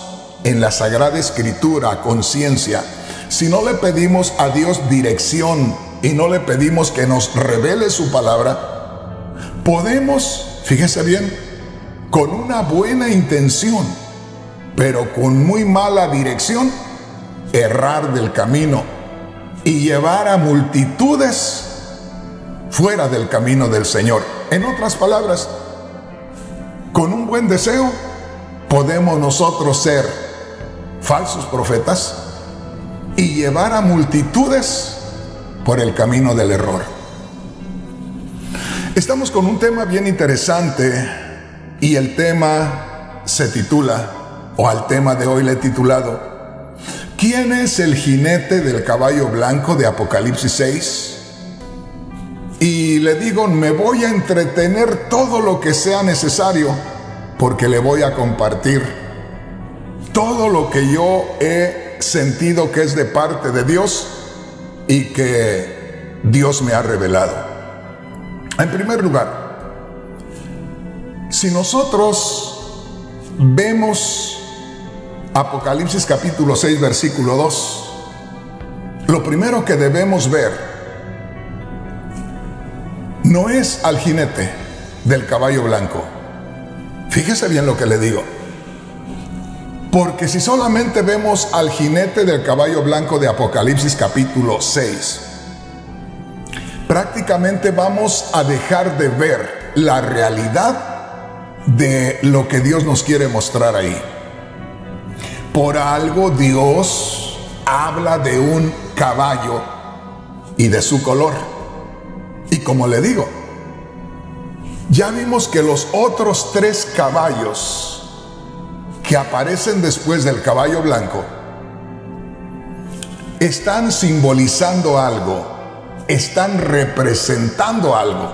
en la Sagrada Escritura conciencia, si no le pedimos a Dios dirección, y no le pedimos que nos revele su palabra, podemos, fíjese bien, con una buena intención, pero con muy mala dirección, errar del camino y llevar a multitudes fuera del camino del Señor. En otras palabras, con un buen deseo podemos nosotros ser falsos profetas y llevar a multitudes por el camino del error. Estamos con un tema bien interesante y el tema se titula, o al tema de hoy le he titulado, ¿quién es el jinete del caballo blanco de Apocalipsis 6? Y le digo, me voy a entretener todo lo que sea necesario porque le voy a compartir todo lo que yo he sentido que es de parte de Dios y que Dios me ha revelado. En primer lugar, si nosotros vemos Apocalipsis capítulo 6 versículo 2, lo primero que debemos ver no es al jinete del caballo blanco. Fíjese bien lo que le digo. Porque si solamente vemos al jinete del caballo blanco de Apocalipsis capítulo 6, prácticamente vamos a dejar de ver la realidad de lo que Dios nos quiere mostrar ahí. Por algo Dios habla de un caballo y de su color. Y como le digo, ya vimos que los otros tres caballos que aparecen después del caballo blanco están simbolizando algo, están representando algo.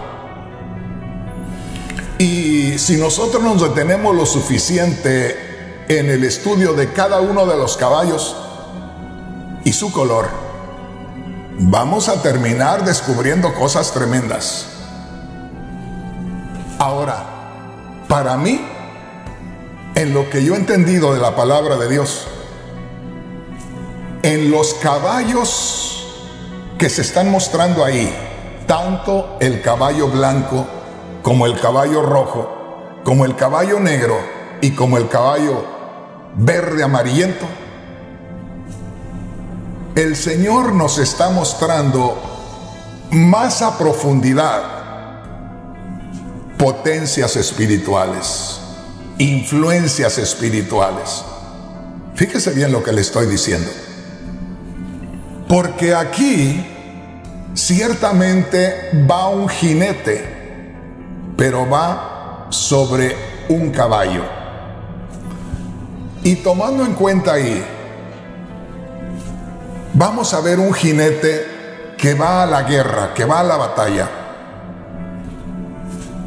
Y si nosotros nos detenemos lo suficiente en el estudio de cada uno de los caballos y su color, vamos a terminar descubriendo cosas tremendas. Ahora, para mí, en lo que yo he entendido de la palabra de Dios, en los caballos que se están mostrando ahí, tanto el caballo blanco como el caballo rojo, como el caballo negro y como el caballo verde amarillento, el Señor nos está mostrando más a profundidad potencias espirituales, influencias espirituales. Fíjese bien lo que le estoy diciendo. Porque aquí ciertamente va un jinete, pero va sobre un caballo. Y tomando en cuenta ahí, vamos a ver un jinete que va a la guerra, que va a la batalla.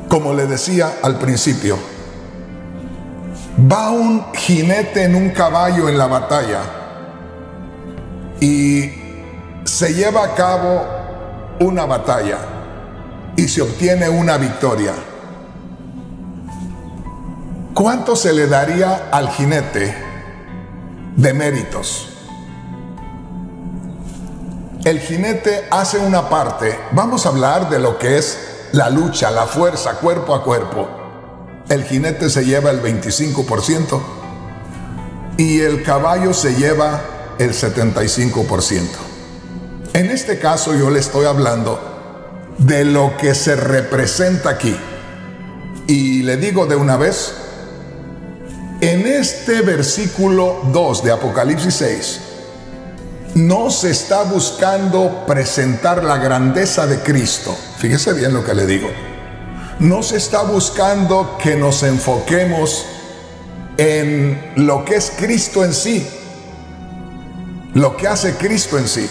Como le decía al principio, va un jinete en un caballo en la batalla y se lleva a cabo una batalla y se obtiene una victoria. ¿Cuánto se le daría al jinete de méritos? El jinete hace una parte, vamos a hablar de lo que es la lucha, la fuerza, cuerpo a cuerpo. El jinete se lleva el 25% y el caballo se lleva el 75%. En este caso yo le estoy hablando de lo que se representa aquí. Y le digo de una vez, en este versículo 2 de Apocalipsis 6, no se está buscando presentar la grandeza de Cristo. Fíjese bien lo que le digo. No se está buscando que nos enfoquemos en lo que es Cristo en sí, lo que hace Cristo en sí,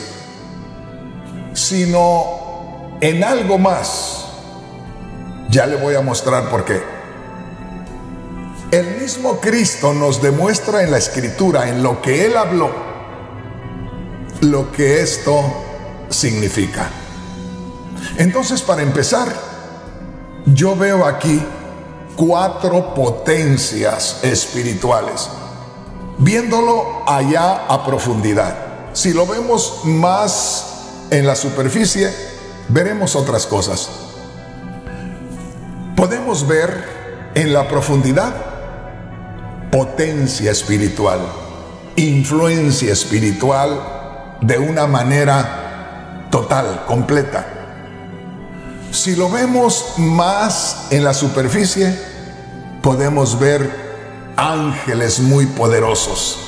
sino en algo más. Ya le voy a mostrar por qué. El mismo Cristo nos demuestra en la escritura, en lo que Él habló, lo que esto significa. Entonces, para empezar, yo veo aquí cuatro potencias espirituales, viéndolo allá a profundidad. Si lo vemos más en la superficie, veremos otras cosas. Podemos ver en la profundidad potencia espiritual, influencia espiritual de una manera total, completa. Si lo vemos más en la superficie, podemos ver ángeles muy poderosos,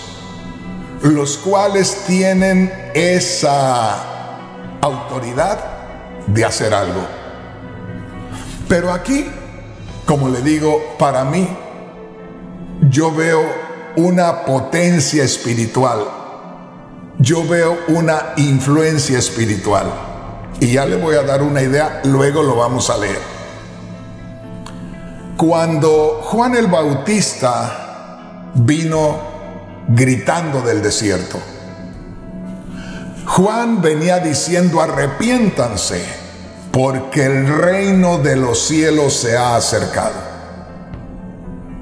los cuales tienen esa autoridad de hacer algo. Pero aquí, como le digo, para mí, yo veo una potencia espiritual. Yo veo una influencia espiritual. Y ya le voy a dar una idea, luego lo vamos a leer. Cuando Juan el Bautista vino gritando del desierto, Juan venía diciendo arrepiéntanse porque el reino de los cielos se ha acercado.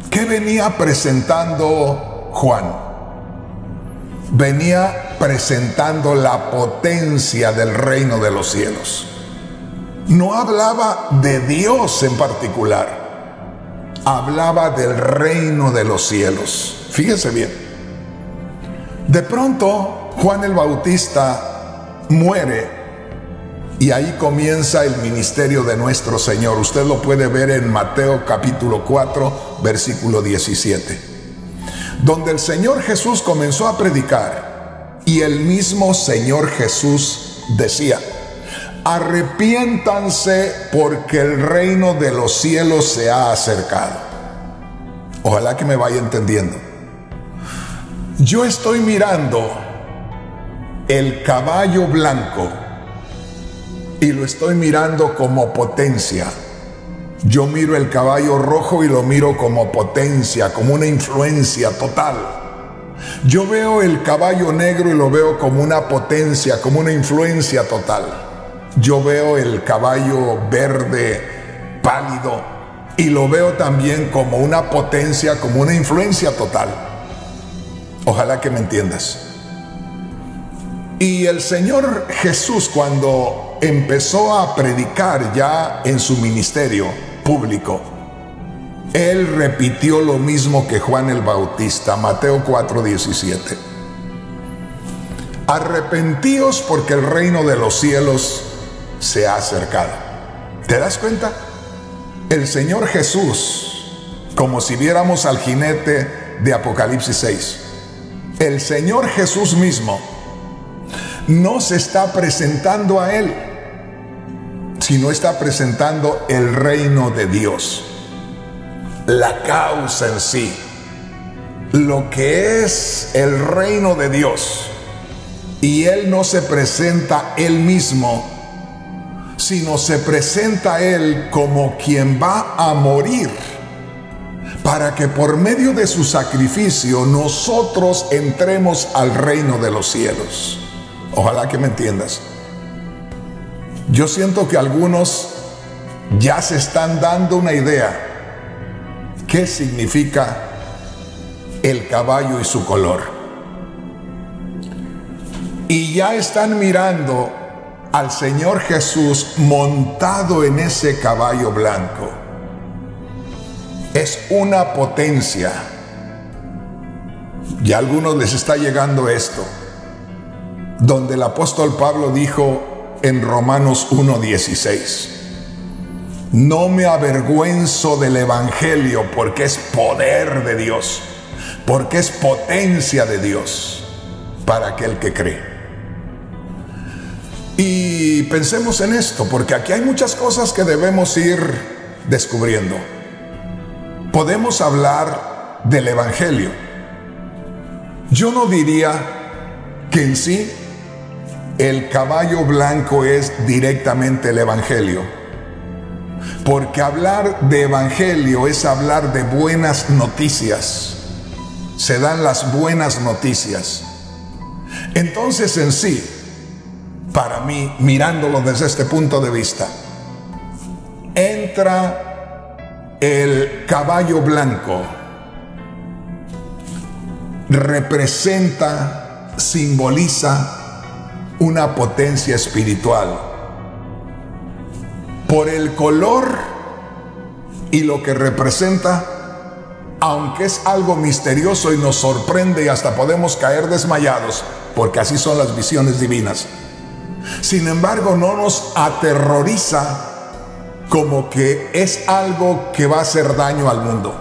¿Qué venía presentando Juan? Venía presentando la potencia del reino de los cielos. No hablaba de Dios en particular, hablaba del reino de los cielos. Fíjese bien. De pronto Juan el Bautista muere y ahí comienza el ministerio de nuestro Señor. Usted lo puede ver en Mateo capítulo 4, versículo 17, donde el Señor Jesús comenzó a predicar y el mismo Señor Jesús decía, arrepiéntanse porque el reino de los cielos se ha acercado. Ojalá que me vaya entendiendo. Yo estoy mirando el caballo blanco y lo estoy mirando como potencia. Yo miro el caballo rojo y lo miro como potencia, como una influencia total. Yo veo el caballo negro y lo veo como una potencia, como una influencia total. Yo veo el caballo verde pálido y lo veo también como una potencia, como una influencia total. Ojalá que me entiendas. Y el Señor Jesús cuando empezó a predicar ya en su ministerio público, él repitió lo mismo que Juan el Bautista, Mateo 4:17. Arrepentíos porque el reino de los cielos se ha acercado. ¿Te das cuenta? El Señor Jesús, como si viéramos al jinete de Apocalipsis 6, el Señor Jesús mismo no se está presentando a Él, sino está presentando el reino de Dios la causa en sí, lo que es el reino de Dios. Y Él no se presenta Él mismo, sino se presenta Él como quien va a morir para que por medio de su sacrificio nosotros entremos al reino de los cielos. Ojalá que me entiendas. Yo siento que algunos ya se están dando una idea qué significa el caballo y su color. Y ya están mirando al Señor Jesús montado en ese caballo blanco. Es una potencia. Y a algunos les está llegando esto, donde el apóstol Pablo dijo en Romanos 1.16, no me avergüenzo del Evangelio porque es poder de Dios, porque es potencia de Dios para aquel que cree. Y pensemos en esto, porque aquí hay muchas cosas que debemos ir descubriendo. Podemos hablar del Evangelio. Yo no diría que en sí el caballo blanco es directamente el Evangelio porque hablar de evangelio es hablar de buenas noticias. Se dan las buenas noticias. Entonces en sí, para mí, mirándolo desde este punto de vista, entra el caballo blanco, representa, simboliza una potencia espiritual por el color y lo que representa, aunque es algo misterioso y nos sorprende y hasta podemos caer desmayados, porque así son las visiones divinas. Sin embargo, no nos aterroriza como que es algo que va a hacer daño al mundo.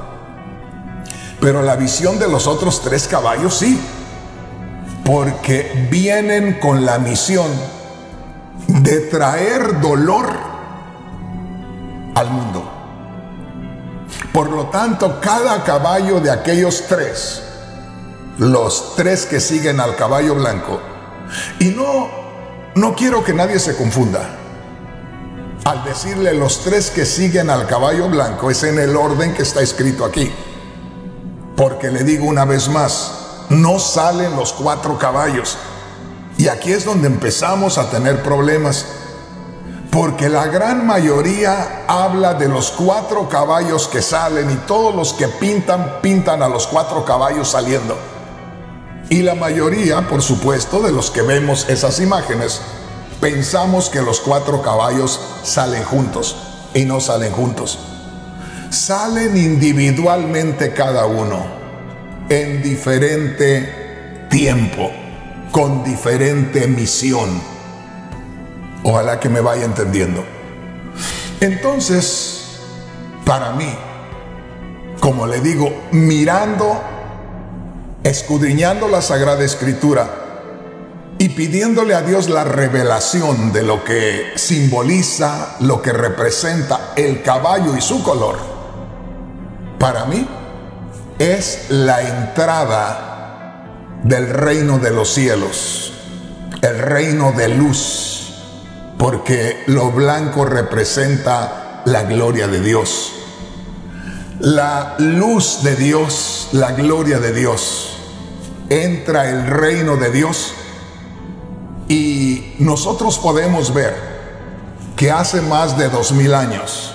Pero la visión de los otros tres caballos sí, porque vienen con la misión de traer dolor mundo. Por lo tanto, cada caballo de aquellos tres, los tres que siguen al caballo blanco, y no, no quiero que nadie se confunda. Al decirle los tres que siguen al caballo blanco es en el orden que está escrito aquí. Porque le digo una vez más, no salen los cuatro caballos. Y aquí es donde empezamos a tener problemas porque la gran mayoría habla de los cuatro caballos que salen y todos los que pintan, pintan a los cuatro caballos saliendo. Y la mayoría, por supuesto, de los que vemos esas imágenes, pensamos que los cuatro caballos salen juntos y no salen juntos. Salen individualmente cada uno, en diferente tiempo, con diferente misión Ojalá que me vaya entendiendo. Entonces, para mí, como le digo, mirando, escudriñando la Sagrada Escritura y pidiéndole a Dios la revelación de lo que simboliza, lo que representa el caballo y su color, para mí es la entrada del reino de los cielos, el reino de luz porque lo blanco representa la gloria de Dios. La luz de Dios, la gloria de Dios, entra el reino de Dios. Y nosotros podemos ver que hace más de dos mil años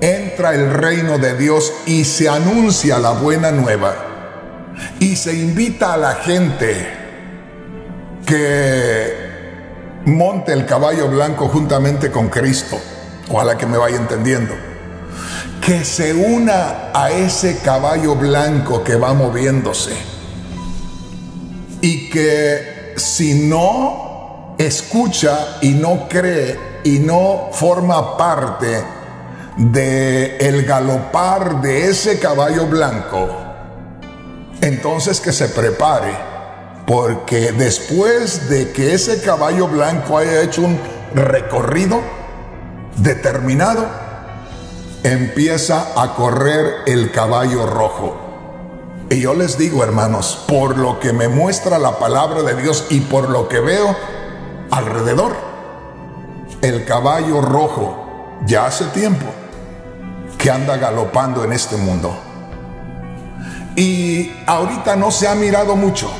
entra el reino de Dios y se anuncia la buena nueva. Y se invita a la gente que monte el caballo blanco juntamente con Cristo. Ojalá que me vaya entendiendo. Que se una a ese caballo blanco que va moviéndose. Y que si no escucha y no cree y no forma parte de el galopar de ese caballo blanco, entonces que se prepare, porque después de que ese caballo blanco haya hecho un recorrido determinado, empieza a correr el caballo rojo. Y yo les digo, hermanos, por lo que me muestra la palabra de Dios y por lo que veo alrededor, el caballo rojo ya hace tiempo que anda galopando en este mundo. Y ahorita no se ha mirado mucho,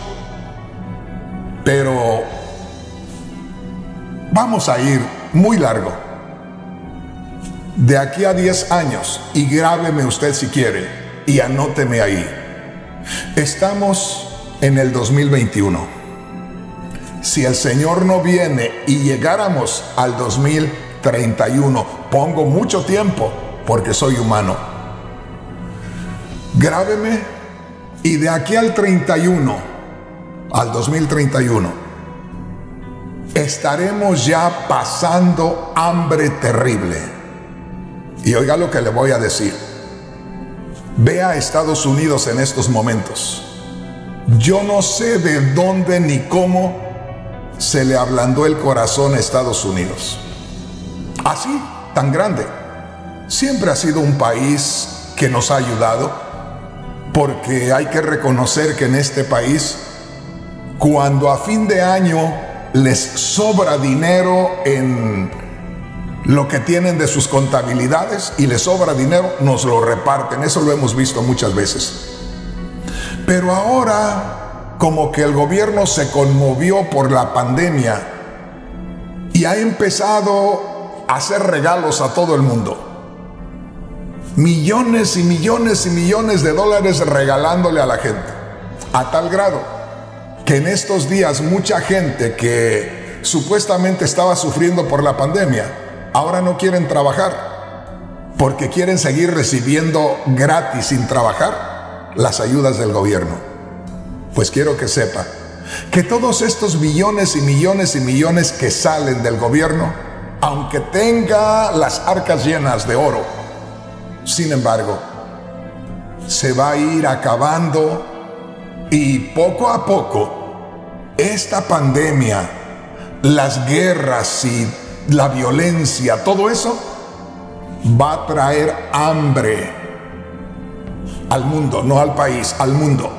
pero vamos a ir muy largo. De aquí a 10 años, y grábeme usted si quiere, y anóteme ahí. Estamos en el 2021. Si el Señor no viene y llegáramos al 2031, pongo mucho tiempo porque soy humano. Grábeme y de aquí al 31, al 2031, estaremos ya pasando hambre terrible. Y oiga lo que le voy a decir. Ve a Estados Unidos en estos momentos. Yo no sé de dónde ni cómo se le ablandó el corazón a Estados Unidos. Así, tan grande. Siempre ha sido un país que nos ha ayudado, porque hay que reconocer que en este país, cuando a fin de año les sobra dinero en lo que tienen de sus contabilidades y les sobra dinero, nos lo reparten. Eso lo hemos visto muchas veces. Pero ahora, como que el gobierno se conmovió por la pandemia y ha empezado a hacer regalos a todo el mundo millones y millones y millones de dólares regalándole a la gente. A tal grado que en estos días mucha gente que supuestamente estaba sufriendo por la pandemia, ahora no quieren trabajar porque quieren seguir recibiendo gratis sin trabajar las ayudas del gobierno. Pues quiero que sepa que todos estos millones y millones y millones que salen del gobierno, aunque tenga las arcas llenas de oro, sin embargo, se va a ir acabando y poco a poco esta pandemia, las guerras y la violencia, todo eso va a traer hambre al mundo, no al país, al mundo.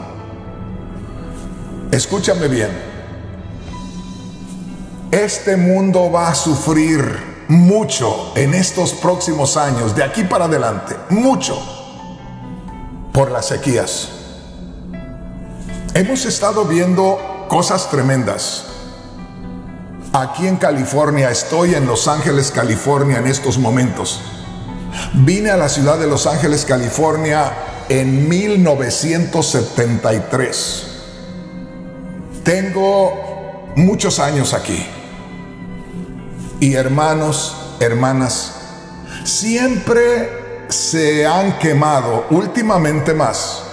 Escúchame bien. Este mundo va a sufrir mucho en estos próximos años, de aquí para adelante, mucho, por las sequías. Hemos estado viendo cosas tremendas. Aquí en California, estoy en Los Ángeles, California en estos momentos. Vine a la ciudad de Los Ángeles, California en 1973. Tengo muchos años aquí y hermanos, hermanas, siempre se han quemado, últimamente más,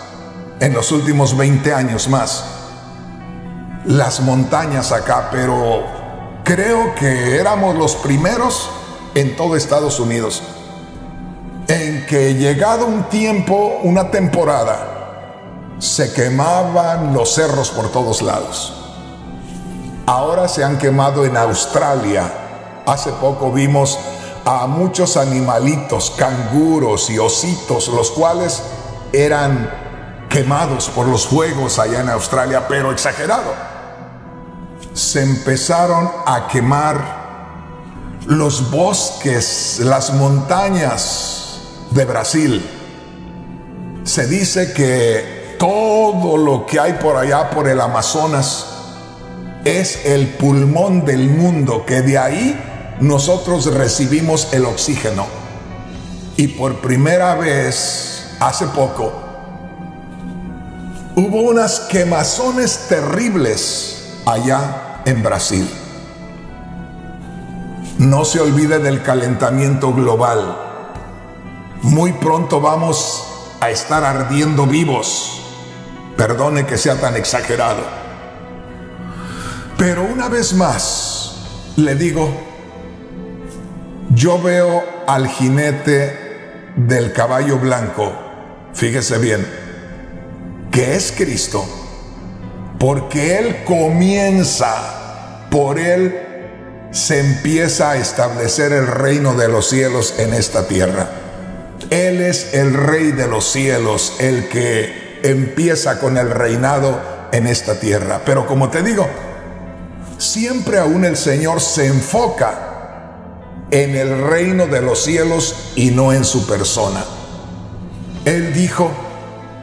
en los últimos 20 años más, las montañas acá, pero creo que éramos los primeros en todo Estados Unidos en que llegado un tiempo, una temporada, se quemaban los cerros por todos lados. Ahora se han quemado en Australia, Hace poco vimos a muchos animalitos, canguros y ositos, los cuales eran quemados por los fuegos allá en Australia, pero exagerado. Se empezaron a quemar los bosques, las montañas de Brasil. Se dice que todo lo que hay por allá, por el Amazonas, es el pulmón del mundo, que de ahí nosotros recibimos el oxígeno. Y por primera vez, hace poco, hubo unas quemazones terribles allá en Brasil. No se olvide del calentamiento global. Muy pronto vamos a estar ardiendo vivos. Perdone que sea tan exagerado. Pero una vez más, le digo, yo veo al jinete del caballo blanco, fíjese bien, que es Cristo, porque Él comienza, por Él se empieza a establecer el reino de los cielos en esta tierra. Él es el rey de los cielos, el que empieza con el reinado en esta tierra. Pero como te digo, siempre aún el Señor se enfoca en el reino de los cielos y no en su persona. Él dijo,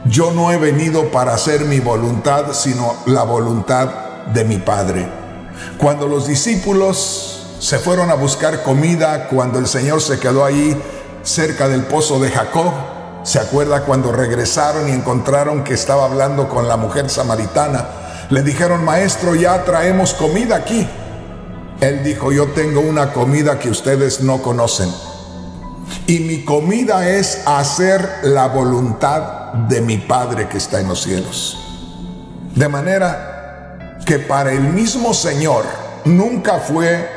yo no he venido para hacer mi voluntad, sino la voluntad de mi Padre. Cuando los discípulos se fueron a buscar comida, cuando el Señor se quedó ahí cerca del pozo de Jacob, ¿se acuerda cuando regresaron y encontraron que estaba hablando con la mujer samaritana? Le dijeron, maestro, ya traemos comida aquí. Él dijo, yo tengo una comida que ustedes no conocen. Y mi comida es hacer la voluntad de mi Padre que está en los cielos. De manera que para el mismo Señor nunca fue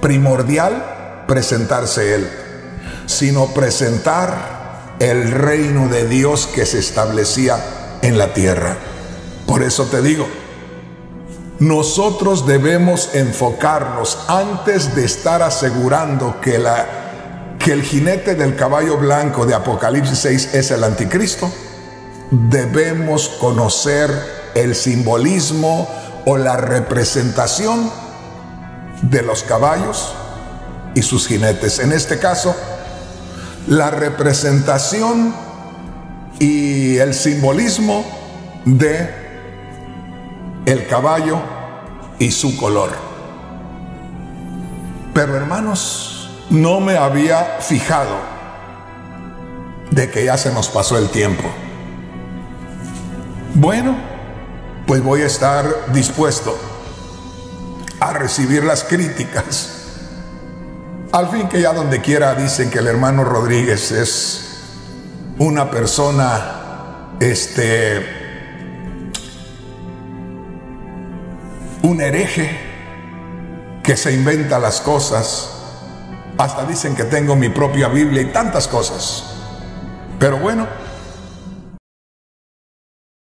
primordial presentarse Él, sino presentar el reino de Dios que se establecía en la tierra. Por eso te digo, nosotros debemos enfocarnos antes de estar asegurando que, la, que el jinete del caballo blanco de Apocalipsis 6 es el anticristo. Debemos conocer el simbolismo o la representación de los caballos y sus jinetes. En este caso, la representación y el simbolismo de el caballo y su color. Pero hermanos, no me había fijado de que ya se nos pasó el tiempo. Bueno, pues voy a estar dispuesto a recibir las críticas. Al fin que ya donde quiera dicen que el hermano Rodríguez es una persona este un hereje que se inventa las cosas. Hasta dicen que tengo mi propia Biblia y tantas cosas. Pero bueno,